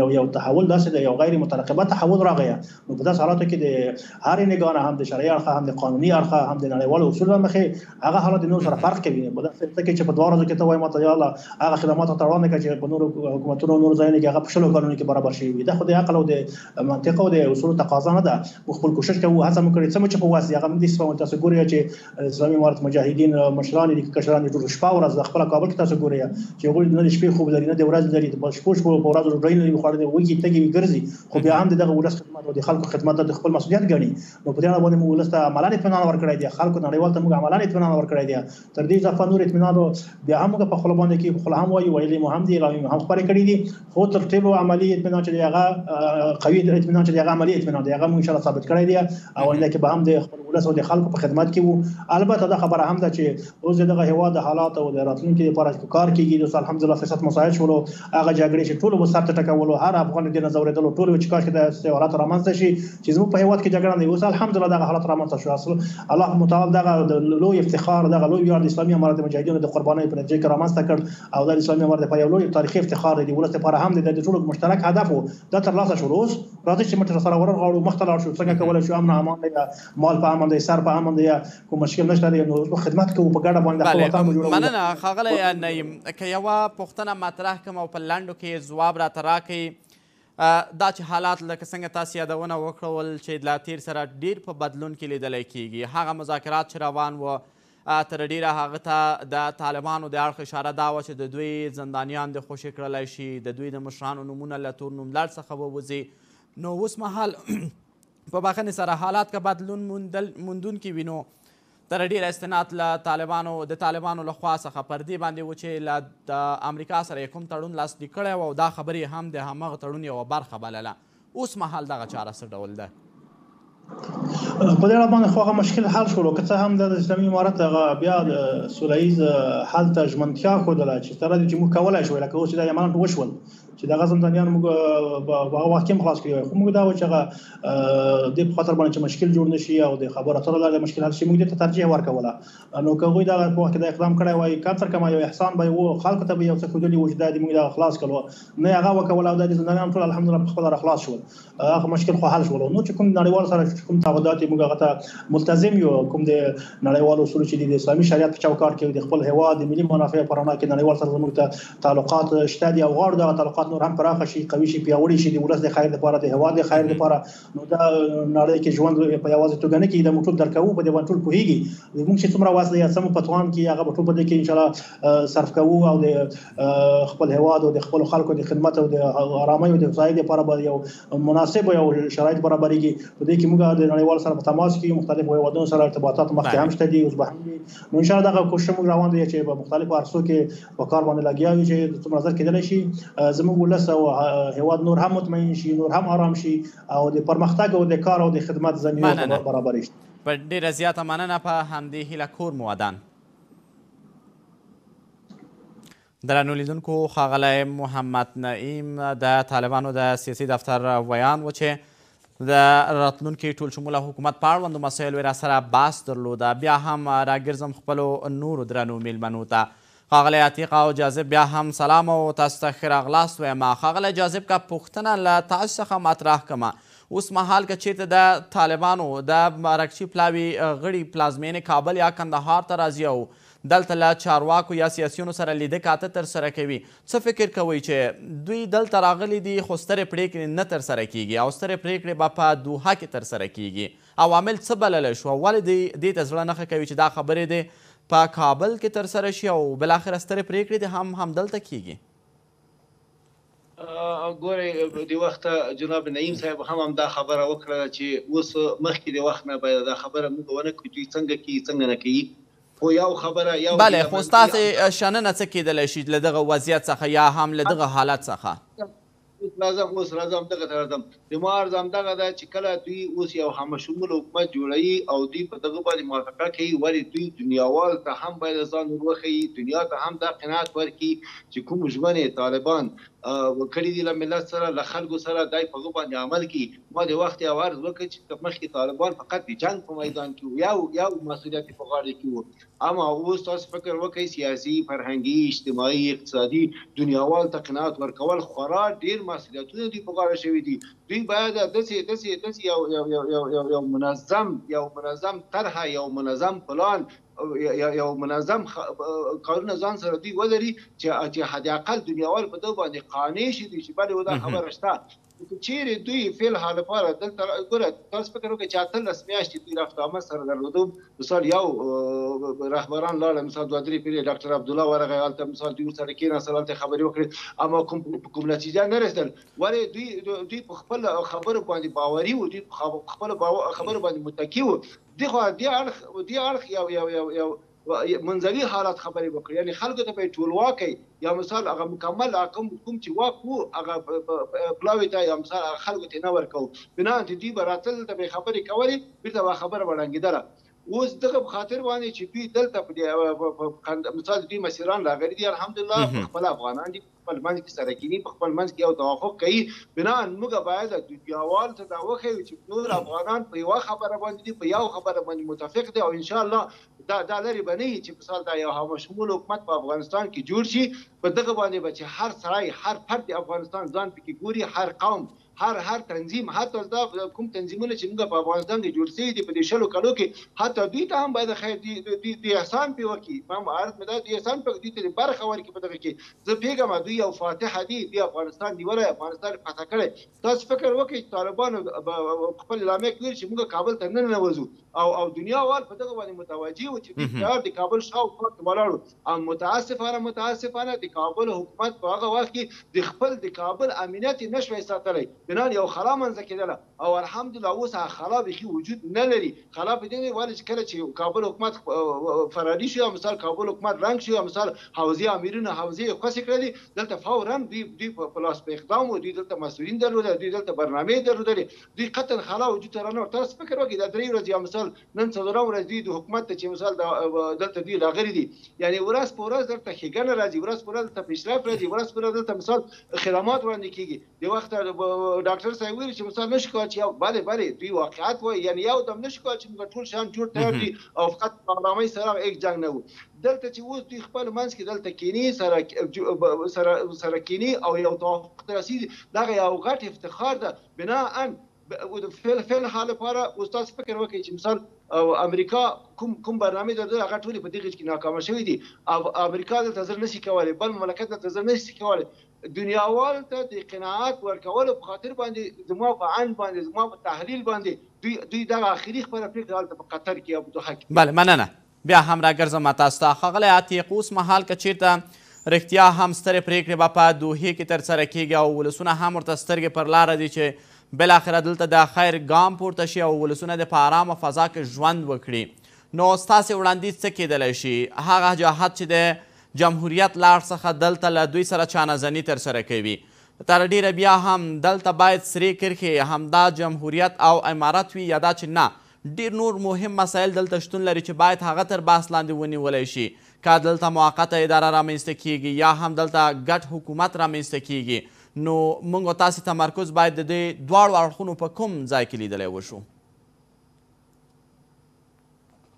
یو یو تحول داسې دی یو غیر مترقبه تحول راغی نو په داسې حالاتو کې د هرې نګانه هم د شرعي اړخه هم د قانوني اړخه هم د نړیوالو اصولو مخې هغه حالات نور سره فرق کوي په داسې حالت کې چې په دوه ورځو کې ته وایي ماته یا الله هغه خدمات ته وړاندې کړي چې په نورو حکومتونو نور ځایونه کې هغه په شلو کلونو کې برابر شي وي دا خو د عقل او د منطق او د اصولو تقاضا نه ده موږ خپل کوشش کوو هڅه مو کړې څه مو چې په واسي هغه موږ دې سپمو تاسو ګوري چې اسلامي امارت مجاهدین مشران دي کشران دي ټول شپه ورځ د خپل کابل کې تاسو ګورئ چې هغوی نه د شپې خوب لري نه د ورځې لري د شپو شپو په ورځو ډوډۍ نه لري خوړلې وږي تږي وي ګرځي خو بیا هم دغه ولس خدمت او د خلکو خدمت د خپل مسؤلیت ګڼي نو په دې اړه باندې موږ ولس ته عملاً اطمینان ورکړی دی خلکو نړیوال ته موږ عملاً اطمینان ورکړی دی تر دې اضافه نور اطمینان بیا هم موږ په خپل باندې کې خپل هم وایو ویلي مو هم دي اعلامیې هم خپرې کړې دي خو تر ټیلو عملی اطمینان چې دی هغه قوی اطمینان چې دی هغه عملی اطمینان دی هغه مو ان شاء الله ثابت کړی دی او آینده کې به هم د خپل ولس او د خلکو په خدمت کې وو البته دا خبره هم ده چې اوس دغه هوا د حالات او د راتلونکي لپاره چې کار کیږي دوس الحمدلله فرصت مساعد شول هغه جګړې چې ټول وسر ته ټکول هر افغان دې نظر دل ټول چې کاش د استعارات رامنځته شي چې زموږ په هیواد کې جګړه نه اوس الحمدلله دغه حالات رامنځته شو اصل الله متعال دغه لوی افتخار دغه لوی یار اسلامي امارت مجاهدینو د قربانۍ په نتیجه کې رامنځته کړ او دا د اسلامي امارت لپاره یو لوی تاریخي افتخار دی، د ولس لپاره هم دی، دا د ټولو مشترک هدف و، دا ترلاسه شول، اوس راځئ چې مټې سره ورغاړو، مخته لاړ شو، څنګه کولای شو، امن او امان دی، مال په امن دی، سر په امن دی، کوم مشکل نشته دی، نو اوس به خدمت کوو، په ګډه باندې خپل وطن به جوړوو. مننه ښاغلی نعیم، که یوه پوښتنه مطرح کړم او په لنډو کې یې ځواب راته راکړئ، دا چې حالات لکه څنګه تاسو یادونه وکړول چې له تېر سره ډېر په بدلون کې لیدلی کېږي، هغه مذاکرات چې روان و، تر ډیره هغه ته د طالبانو د اړخ اشاره دا وه چې د دوی زندانیان دې خوشې کړلی شي، د دوی د مشرانو نومونه له تور نوملړ څخه ووځي، نو اوس مهال په بخښنې سره حالات که بدلون موندونکي وي نو تر ډیره استناد له طالبانو د طالبانو له خوا څخه پر دې باندې و چې له امریکا سره یې کوم تړون لاسلیک کړی و او دا خبرې هم د همغه تړون یوه برخه بلله. اوس مهال دغه چاره څه ډول ده؟ په دې اړه باندې خو هغه مشکل حل شول که څه هم د اسلامي امارت هغه بیا د سولهییز حل ته ژمنتیا ښودله چې تر دې چې موږ کولای شو لکه اوس چې د یمن وشول چې دغه زندانیان موږ هغه وخت کې خلاص کړی خو موږ دا و چې هغه د په خاطر باندې چې مشکل جوړ نشي او د خبرو اترو لاره مشکل حل شي موږ دې ته ترجیح ورکوله نو که هغوی دا په وخت کې دا اقدام کړی وای کم تر کمه یو احسان به یې و خلکو ته به یو څه ښودلي و چې دا دې موږ دا خلاص کړو نه هغه وکول او د زندانیان ټول الحمدلله په خپل را خلاص شول هغه مشکل خو حل شول نو چې کوم نړیوال سره چې کوم تعهدات موږ هغه ته ملتزم یو کوم د نړیوال اصول چې د اسلامي شریعت په چوکاټ کې د خپل هوا د ملي منافع پر اړه کې نړیوال سره زموږ ته تعلقات شته دي او غواړو دا تعلقات نور هم پراخ شي قوي شي پیاوړي شي د ولس د خیر لپاره د هوا د خیر لپاره نو دا نړۍ کې ژوند په یوازې توګه نه کیږي د موټر درکو په دې باندې ټول پوهیږي موږ چې څومره واسه یا سم په توان کې هغه په ټول په دې کې ان شاء الله صرف کوو او د خپل هواد او د خپل خلکو د خدمت او د آرامۍ او د ځای لپاره به یو مناسب یو شرایط برابرېږي په دې کې موږ د نړیوال سره په تماس کې مختلفو هیوادونو سره ارتباطات مخکې هم شته دي اوس به هم نو ان شاء الله دا کوشش موږ روان دي چې په مختلفو ارسو کې په کار باندې لګیا یو چې څومره زر کېدل شي زموږ ولس او هیواد نور هم مطمئن شي نور هم آرام شي او د پرمختګ او د کار او د خدمت زمینه برابر شي په ډیره زیاته مننه په همدې هیله کور مو ودان درنو لیدونکو ښاغلی محمد نعیم د طالبانو د سیاسي دفتر ویان و چې د راتلونکي ټولشموله حکومت په اړوندو مسایلو را سره بحث درلوده بیا هم راګرځم خپلو نورو درنو میلمنو ته ښاغلی عتیق او جاذب بیا هم سلام او تاسو ته ښه راغلاست وایم ښاغلی جاذب که پوښتنه له تاسو څخه مطرح کړم اوس مهال که چیرته د طالبانو د مرکچي پلاوي غړي پلازمینې کابل یا کندهار ته راځي او دلته له چارواکو یا سیاسیونو سره لیده کاته تر سره کوي، څه فکر کوئ چې دوی دلته راغلي دي خو سترې پریکړې نه تر سره کیږي او سترې پریکړې به په دوحه کې تر سره کیږي، عوامل څه بللی شو او ولې دوی دې ته زړه نه ښه کوي چې دا خبرې دې په کابل کې تر سره شي او بالاخره سترې پریکړې دې هم همدلته کیږي؟ ګورئ د وخت جناب نعیم صاحب هم همدا خبره وکړه چې اوس مخکې د وخت نه باید دا خبره موږ ونه کړو چې څنګه کی څنګه نه کوي خو یو خبره یو بله خو ستاسو شننه څه کېدلی شي له دغه وضعیت څخه یا هم له دغه حالت څخه اوس راځم اوس راځم دغه ته راځم زما عرض همدغه ده چې کله دوی اوس یو همه شموله حکومت جوړوي او دوی په دغه باندې موافقه کوي ولې دوی دنیاوالو ته هم باید ځان ور وښيي، دنیا ته هم دا قناعت ورکړي چې کوم ژمنې طالبان کړي دي له ملت سره، له خلکو سره دی په هغه باندې عمل کوي. ما د وخت یو عرض وکړ چې تر مخکې طالبان فقط د جنګ په میدان کې وو، یو یو مسولیت یې په غاړه کې وو، اما اوس تاسو فکر وکړئ، سیاسي، فرهنګي، اجتماعي، اقتصادي، دنیاوال ته قناعت ورکول خورا ډېر مسولیتونه دوی په غاړه شوي دي. دوی باید دسې، دسې، دسې یو، یو، یو، یو، یو، یو منظم، یو منظم طرحه، یو منظم پلان، یو، یو منظم خ، کارونه ځان سره دوی ولري چې، چې حداقل دنیاوال په ده باندې قانع شي دوی چې بله اودا خبره شته خو که چیرې دوی فی الحال لپاره دلته را ګوره تاسو فکر وکړئ چې اتلس میاشتې دوی رفت آمد سره درلودو مثال یو رهبران لاړل مثال دوه درې پیرې ډاکټر عبدالله ورغی هلته مثال دوی ورسره کېناستل هلته خبرې وکړې اما کوم کوم نتیجه نه رسېدل ولې دوی دوی په خپل خبرو باندې باوري وو دوی په خپل خبرو باندې متکی وو دغه دې اړخ دې اړخ یو یو یو منزوي حالت خبرې وکړي یعنې خلکو ته به یې ټولواکی یا مثال هغه مکمل هغه کوم چې واک وو هغه پلاوي ته یا مثال هغه خلکو ته نه ورکوو بناء چې دوی به راتلل دلته به یې خبرې کولې بیرته به خبره به ړنګیدله اوس دغه په خاطر باندې چې دوی دلته په مثال دوی مسیران راغلي دي الحمدالله خپل افغانان دي خپل منځ کې سره کیني په خپل منځ کې یو توافق کوي بناً موږ باید دنیاوالو ته دا وښیو چې ټول افغانان په یوه خبره باندې دي په یو خبره باندې متفق دي او ان شاء الله دا دا لرې به نه وي چې مثال دا یو همه شمول حکومت په افغانستان کې جوړ شي په دغه باندې به چې هر سړی هر فرد افغانستان ځان پکې ګوري هر قوم هر هر تنظیم حتی دا کوم تنظیمونه چې موږ په افغانستان کې جوړ شوي دي په دې شلو کلو کې حتی دوی ته هم باید خیر دوی دوی دوی احسان پرې وکړي مام عرض مې دا دوی احسان پرې دوی ته برخه ورکړي په دغه کې زه پوهېږم دوی یو فاتح دي دوی افغانستان نیولی افغانستان فتح کړی تاسو فکر وکړئ چې طالبانو خپل اعلامیه کې ویل چې موږ کابل ته نه ننوځو او او دنیا وال په دغه باندې متوجه وو چې دوی تیار دي کابل شاوخوا کې ولاړو او متاسفانه متاسفانه د کابل حکومت په هغه وخت کی د خپل د کابل امنیت یی نشوای ساتلی بنان یو خلا منځه کیدله او الحمدالله اوس هغه خلا بیخی وجود نلری خلا په دی دی ولی چی کله چی کابل حکومت فراری شو یا مثال کابل حکومت ړنګ شو یا مثال حوزی امیرونه حوزی یی خوسی کړلی دلته فورا دوی دوی په لاس په اقدام وو دوی دلته مسولین درلودل دوی دلته برنامی درلودلی دوی قطعا خلا وجود ته رانه تاسو فکر وکی دا دری ورځی یا مثال نن څلورم ورځ دی د حکومت ته چې مثال دلته دوی راغلي دي یعنی ورځ په ورځ دلته ښېګڼه راځي ورځ په ورځ دلته پیشرفت راځي ورځ په ورځ دلته مثال خدمات وړاندې کیږي د وخت ډاکټر صاحب ویل چې مثال نشو کولای چې بله بله دوی واقعیت وایي یعنی یو دم نشو کولای چې موږ ټول شان جوړ تیار دي او فقط په آرامۍ سره هیڅ جنګ نه وو دلته چې اوس دوی خپل منځ کې دلته کینی سره سره سره کینی او یو توافق ته رسیږي دغه یو غټ افتخار ده بناا فعل فعل حال لپاره اوس تاسو فکر وکړئ چې مثال امریکا کوم کوم برنامه درلوده هغه ټول په دغه کې ناکامه شوې دي او امریکا د تزر نشي کولای بل مملکت د تزر نشي کولای دنیاوال ته د قناعت ورکولو په خاطر باندې زما په عن باندې زما په تحلیل باندې دوی دوی دغه اخیری خبره پرېږده هلته په قطر کې او په دوحه کې بله مننه بیا هم راګرځم تاسو ته ښاغلی عتیق، اوس مهال که چیرته رښتیا هم سترې پریکړې به په دوحې کې ترسره کیږي او ولسونه هم ورته سترګې پر لاره دي چې بالاخره دلته د خیر ګام پورته شي او ولسونه د په آرامه فضا کې ژوند وکړي نو ستاسې وړاندیز څه کېدلی شي هغه جهت چې د جمهوریت له اړخ څخه دلته له دوی سره چانهزني ترسره کوي تر ډیره بیا هم دلته باید سرې کرښې همدا جمهوریت او امارت وي یا دا چې نه ډېر نور مهم مسایل دلته شتون لري چې باید هغه تر بحث لاندې ونیولی شي. که دلته موقته اداره رامنځته کېږي یا هم دلته ګډ حکومت رامنځته کېږي، نو موږ او تاسې تمرکز باید د دې دواړو اړخونو په کوم ځای کې لیدلی وشو؟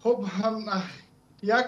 خوب هم یک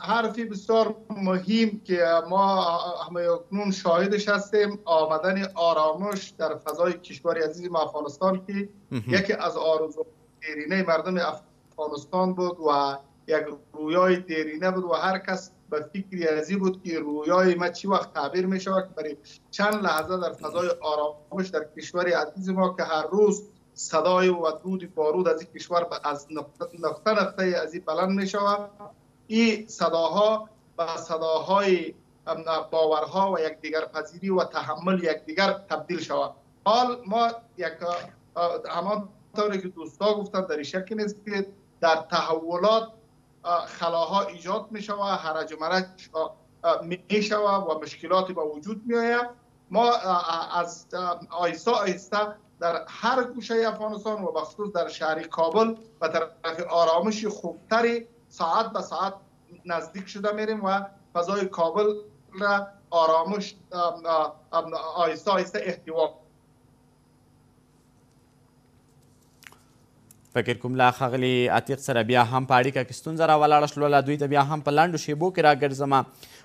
حرفی بسیار مهم که ما همه اکنون شاهدش هستیم آمدن آرامش در فضای کشور عزیز ما افغانستان که یکی از آرزوهای دیرینه مردم افغانستان بود و یک رویای دیرینه بود و هر کس به فکری ازی بود که رویای ما چی وقت تعبیر می شود برای چند لحظه در فضای آرامش در کشور عزیز ما که هر روز صدای و دود بارود از این کشور از نقطه نقطه از بلند می شود این صداها و صداهای باورها و دیگر پذیری و تحمل دیگر تبدیل شود حال ما یک همان طوری که دوستا گفتن در شکل نیست که در تحولات خلاها ایجاد می شود هرج و مرج می شود و مشکلاتی به وجود می آید ما از آیسا آیسته در هر گوشه افغانستان و بخصوص در شهر کابل به طرف آرامش خوبتری ساعت به ساعت نزدیک شده میریم و فضای کابل را آرامش آیسته آیسته فکر کوم له ښاغلي عتیق سره بیا هم په اړیکه کې ستونزه راولاړه شلوله دوی ته بیا هم په لنډو شیبو کې راګرځم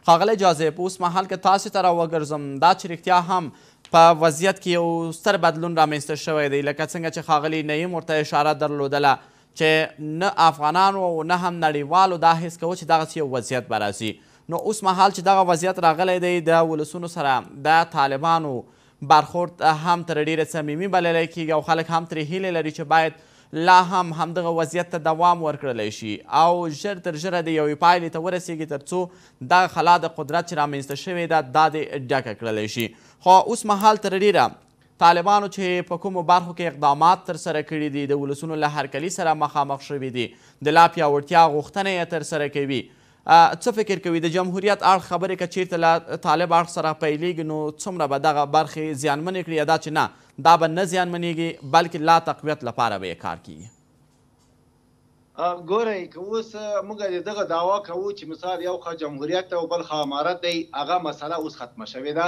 ښاغلی جاذب اوس مهال که تاسې ته راوګرځم دا چې رښتیا هم په وضعیت کې یو ستر بدلون رامنځته شوی دی لکه څنګه چې ښاغلي نعیم ورته اشاره درلودله چې نه افغانانو او نه هم نړیوالو دا حس کوه چې دغسې یو وضعیت به راځي نو اوس مهال چې دغه وضعیت راغلی دی د ولسونو سره د طالبانو برخورد هم تر ډېره صمیمي بللی کېږي او خلک هم ترې هیلې لري چې باید لا هم همدغه وضعیت ته دوام ورکړل شي او ژر تر ژره دې یوې پایلې ته ورسېږي تر څو دغه خلا د قدرت چې رامنځته شوې ده دا دې ډکه کړل شي خو اوس مهال تر ډېره طالبانو چې په کومو برخو کې اقدامات ترسره کړي دي د ولسونو له هرکلي سره مخامخ شوي دي د لا پیاوړتیا غوښتنه یې ترسره کوي څه فکر کوی د جمهوریت اړخ خبری که چیرته له طالب اړخ سره پیلیږی نو څومره به دغه برخی زیانمنی کړی یا دا چی نه دا به نه زیانمنیږی بلکی لا تقویت لپاره به یې کار کیږی؟ ګورئ که اوس موږ د دغه دعوا کوو چې مثال یو خوا جمهوریت دی او بل خوا امارت دی هغه مسله اوس ختمه شوې ده.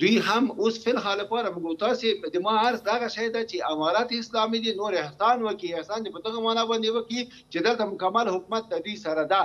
دوی هم اوس فی الحال لپاره موږ او تاسې د ما عرض دغه شی ده چې امارت اسلامي دې نور احسان وکړي، احسان دې په دغه مانا باندې وکړي چې دلته مکمل حکومت له دوی سره ده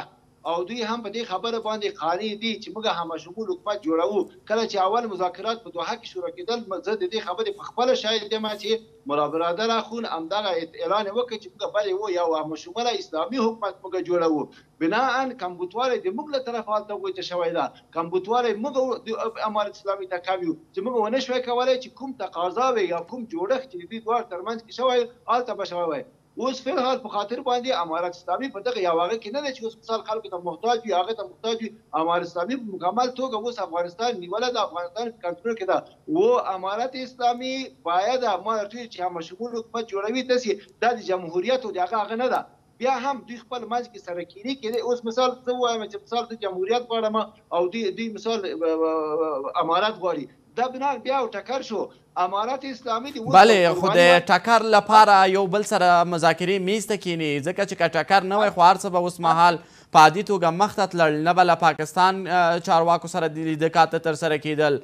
او دوی هم په دې خبره باندې قانع دي چې موږ همه شمول حکومت جوړوو، کله چې اول مذاکرات په دوحه کې شروع کېدل زه د دې خبرې په خپله شاهد یم چې ملا برادر اخون همدغه اعلان وکړ چې موږ بری وو یو همه شموله اسلامي حکومت موږ جوړوو بناءً کمبوتوالی د موږ له طرفه هلته ګوته شوی ده، کمبوتوالی موږ او د امارت اسلامي ته کم یو چې موږ ونه شوای کولای چې کوم تقاضاوې یا کوم جوړښت چې د دوی دواړو تر منځ کې شوی هلته به شوی وای اوس فی الحال په خاطر باندې امارت اسلامي په دغه یو هغه کې نه دی چې اوس مثال خلکو ته محتاج وي هغه ته محتاج وي امارت اسلامي په مکمل توګه اوس افغانستان نیولی ده افغانستان په کنترول کې ده او امارت اسلامي باید ما درته ویل چې همه شمول حکومت جوړوي داسې دا د جمهوریت او د هغه هغه نه ده بیا هم دوی خپل منځ کې سره کینې کیدې اوس مثال زه ووایم چې مثال زه جمهوریت غواړم او دوی دوی مثال امارت غواړي دا بنا بیا او ټکر شو امارت اسلامي دی بله خو د ټکر لپاره یو بل سره مذاکرې میز ته کینې ځکه چې که ټکر نه وای خو هر څه به اوس مهال په عادي توګه مخته تلل نه به له پاکستان چارواکو سره د لیده کاته تر سره کیدل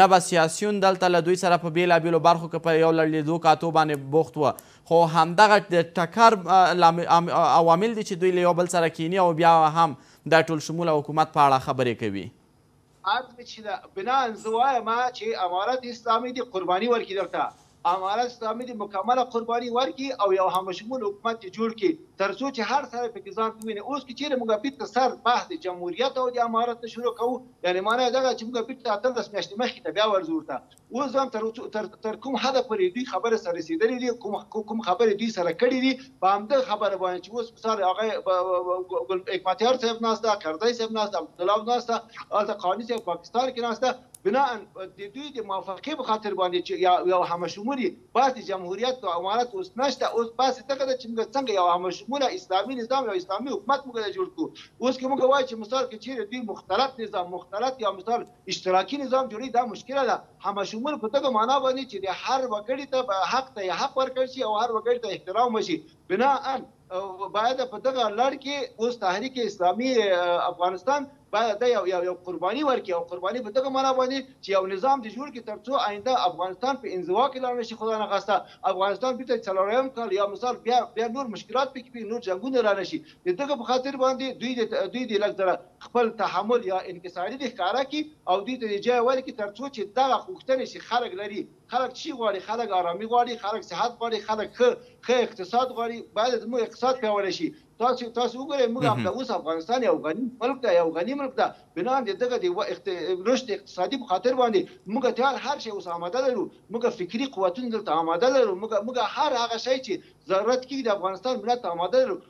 نه به سیاسیون دلته له دوی سره په بیلابیلو برخو کې په یو لړ لیدو کاتو باندې بوخت و خو همدغه ټکر عوامل دي چې دوی له یو بل سره کیني او بیا هم د ټولشموله حکومت په اړه خبرې کوي. عرض مې چې ده بناء زه وایم چې امارت اسلامي دې قرباني ورکړي درته، امارت اسلامي دې مکمله قرباني ورکړي او یو همشمول حکومت دې جوړ کړي تر څو چې هر سړی پکې ځان ته وویني. اوس که چېرې موږ بیرته سر بحث د جمهوریت او د امارت نه شروع کوو یعنې معنی یې دغه ده چې موږ بیرته اتلس میاشتې مخکې ته بیا ورځو ورته اوس ځان تر تر تر کوم حد پورې دوی خبره سره رسیدلې دي کوم کوم خبره دوی سره کړې دي په همدغه خبره باندې چې اوس مثال هغه ګل حکمتیار صاحب ناشته کرزی صاحب ناشته عبدالله ناشته الته قانی صاحب پاکستان کې ناشته بنا د دوی د موافقې په خاطر باندې چې یا یو همشمولي بحث د جمهوریت او امارت اوس نشته اوس بحث دغه ده چې موږ څنګه یو همشموله اسلامي نظام یو اسلامي حکومت موږ جوړ کړو اوس که موږ وایو چې مثال که چیرې دوی مختلط نظام مختلط یا مثال اشتراکي نظام جوړي دا مشکله ده همشمول په دغه مانا باندي چي د هر وګړي ته به حق ته يې حق ورکړ شي او هر وګړي ته احترام وشي بناءً بايد په دغه لړ کي اوس تحريک اسلامي افغانستان بايد دا يو يو قرباني ورکړي او قرباني په دغه مانا باندي چي يو نظام دي جوړ کړي تر څو آينده افغانستان په انزوا کي لاړ نه شي خداي نخواسته افغانستان بيرته څلورم کال يا مثال بيا بيا نور مشکلات پکي پيل نور جنګونه را نه شي د دغه په خاطر باندي دوی دوی دي لږ ځله خپل تحمل یا انکساري دې ښکاره کړي او دوی ته دې جای ورکړي تر څو چې دغه غوښتنې چې خلک لري، خلک چی غواړي؟ خلک آرامي غواړي، خلک صحت غواړي، خلک ښه ښه اقتصاد غواړي، باید زموږ اقتصاد پیاوړی شي، تاسو تاسو وګورئ موږ همدا اوس افغانستان یو غني ملک ده، یو غني ملک ده، بناً د دغه د رشد اقتصادي په خاطر باندې موږ تیار هر شی اوس آماده لرو، موږ فکري قوتونه دلته آماده لرو، موږ موږ هر هغه شی چې ضرورت کیږي د افغانستان ملت ته آماده لرو،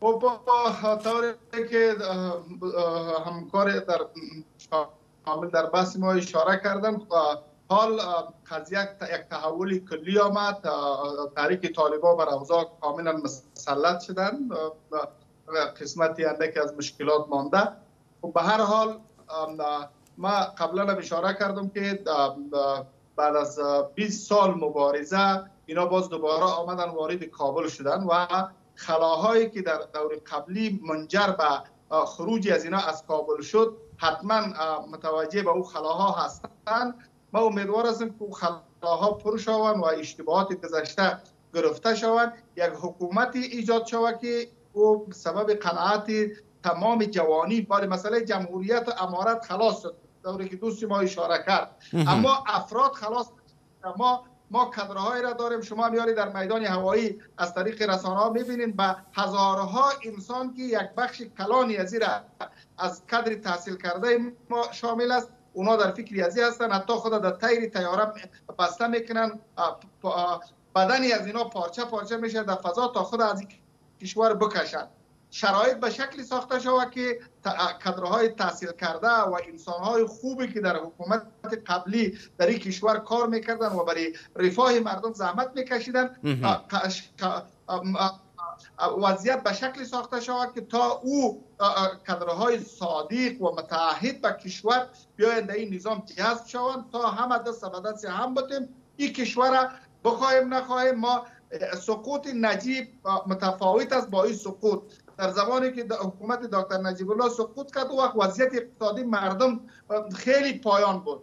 او په تور کې همکار در کامل در بحث ما اشاره کردن حال قضیه یک تحول کلی آمد تحریک طالبان بر اوضاع کاملا مسلط شدن قسمتی اندکی از مشکلات مانده و به هر حال ما قبلا اشاره کردم که بعد از 20 سال مبارزه اینا باز دوباره آمدن وارد کابل شدن و خلاهایی که در دور قبلی منجر به خروج از اینا از کابل شد حتما متوجه به او خلاها هستند ما امیدوار هستیم که خلاها پر شوند و اشتباهات گذشته گرفته شود یک حکومتی ایجاد شود که او سبب قناعت تمام جوانی بله مسئله جمهوریت و امارت خلاص شد طوری که دوست ما اشاره کرد اما افراد خلاص نشد ما ما کدرهای را داریم شما میاری در میدان هوایی از طریق رسانه ها میبینین به هزارها انسان که یک بخش کلانی ازی را از کدر تحصیل کرده ما شامل است اونا در فکر یزی هستند حتی خود در طیر طیاره بسته میکنند بدن از اینا پارچه پارچه میشه در فضا تا خود از این کشور بکشند شرایط به شکلی ساخته شود که کدرهای تحصیل کرده و انسانهای خوبی که در حکومت قبلی در این کشور کار میکردن و برای رفاه مردم زحمت میکشیدن وضعیت به شکلی ساخته شود که تا او کادرهای صادق و متعهد به کشور بیایند این نظام جذب شوند تا همه دست به هم بتیم این کشور بخوایم نخواهیم ما سقوط نجیب متفاوت است با این سقوط در زمانی که دا حکومت دکتر نجیب الله سقوط کرد وقت وضعیت اقتصادی مردم خیلی پایان بود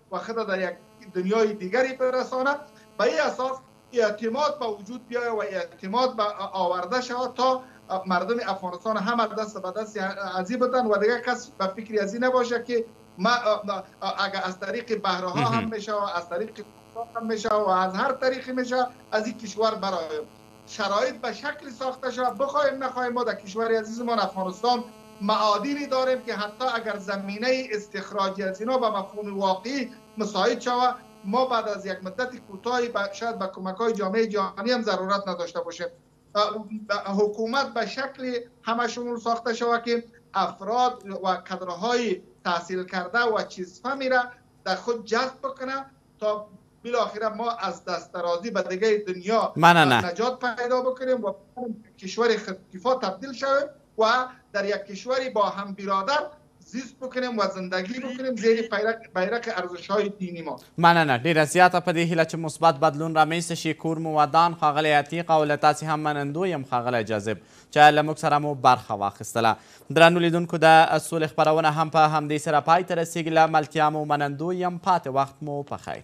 و خدا در یک دنیای دیگری برسانه به این اساس اعتماد به وجود بیاید و اعتماد به آورده شود تا مردم افغانستان هم دست به دست ازی بدن و دیگه کس به فکری ازی نباشه که ما اگر از طریق بهره ها هم میشه و از طریق هم میشه و از هر طریقی میشه از این کشور برای شرایط به شکلی ساخته شود بخوایم نخواهیم ما در کشور ما افغانستان معادینی داریم که حتی اگر زمینه استخراجی از اینا به مفهوم واقعی مساعد شود ما بعد از یک مدت کوتاهی شاید به کمک های جامعه جهانی هم ضرورت نداشته باشیم حکومت به شکل شمول ساخته شود که افراد و کدرهای تحصیل کرده و چیز فهمی در خود جذب بکنه تا بالاخره ما از دست درازی به دیگه دنیا مننه. نجات پیدا بکنیم و کشور خفا تبدیل شویم و در یک کشوری با هم برادر زیست بکنیم و زندگی بکنیم زیر بیرق, بیرق ارزش های دینی ما مننه ډیره زیاته په دې هیله چې مثبت بدلون رامنځته شي کور مو ودان ښاغلی عتیق او له تاسې هم منندوی یم ښاغلی جاذب چې له موږ سره مو برخه واخیستله درنو لیدونکو د سولې خپرونه هم په همدې سره پای ته رسیږي له ملتیا مو منندوی یم پاتې وخت مو په خیر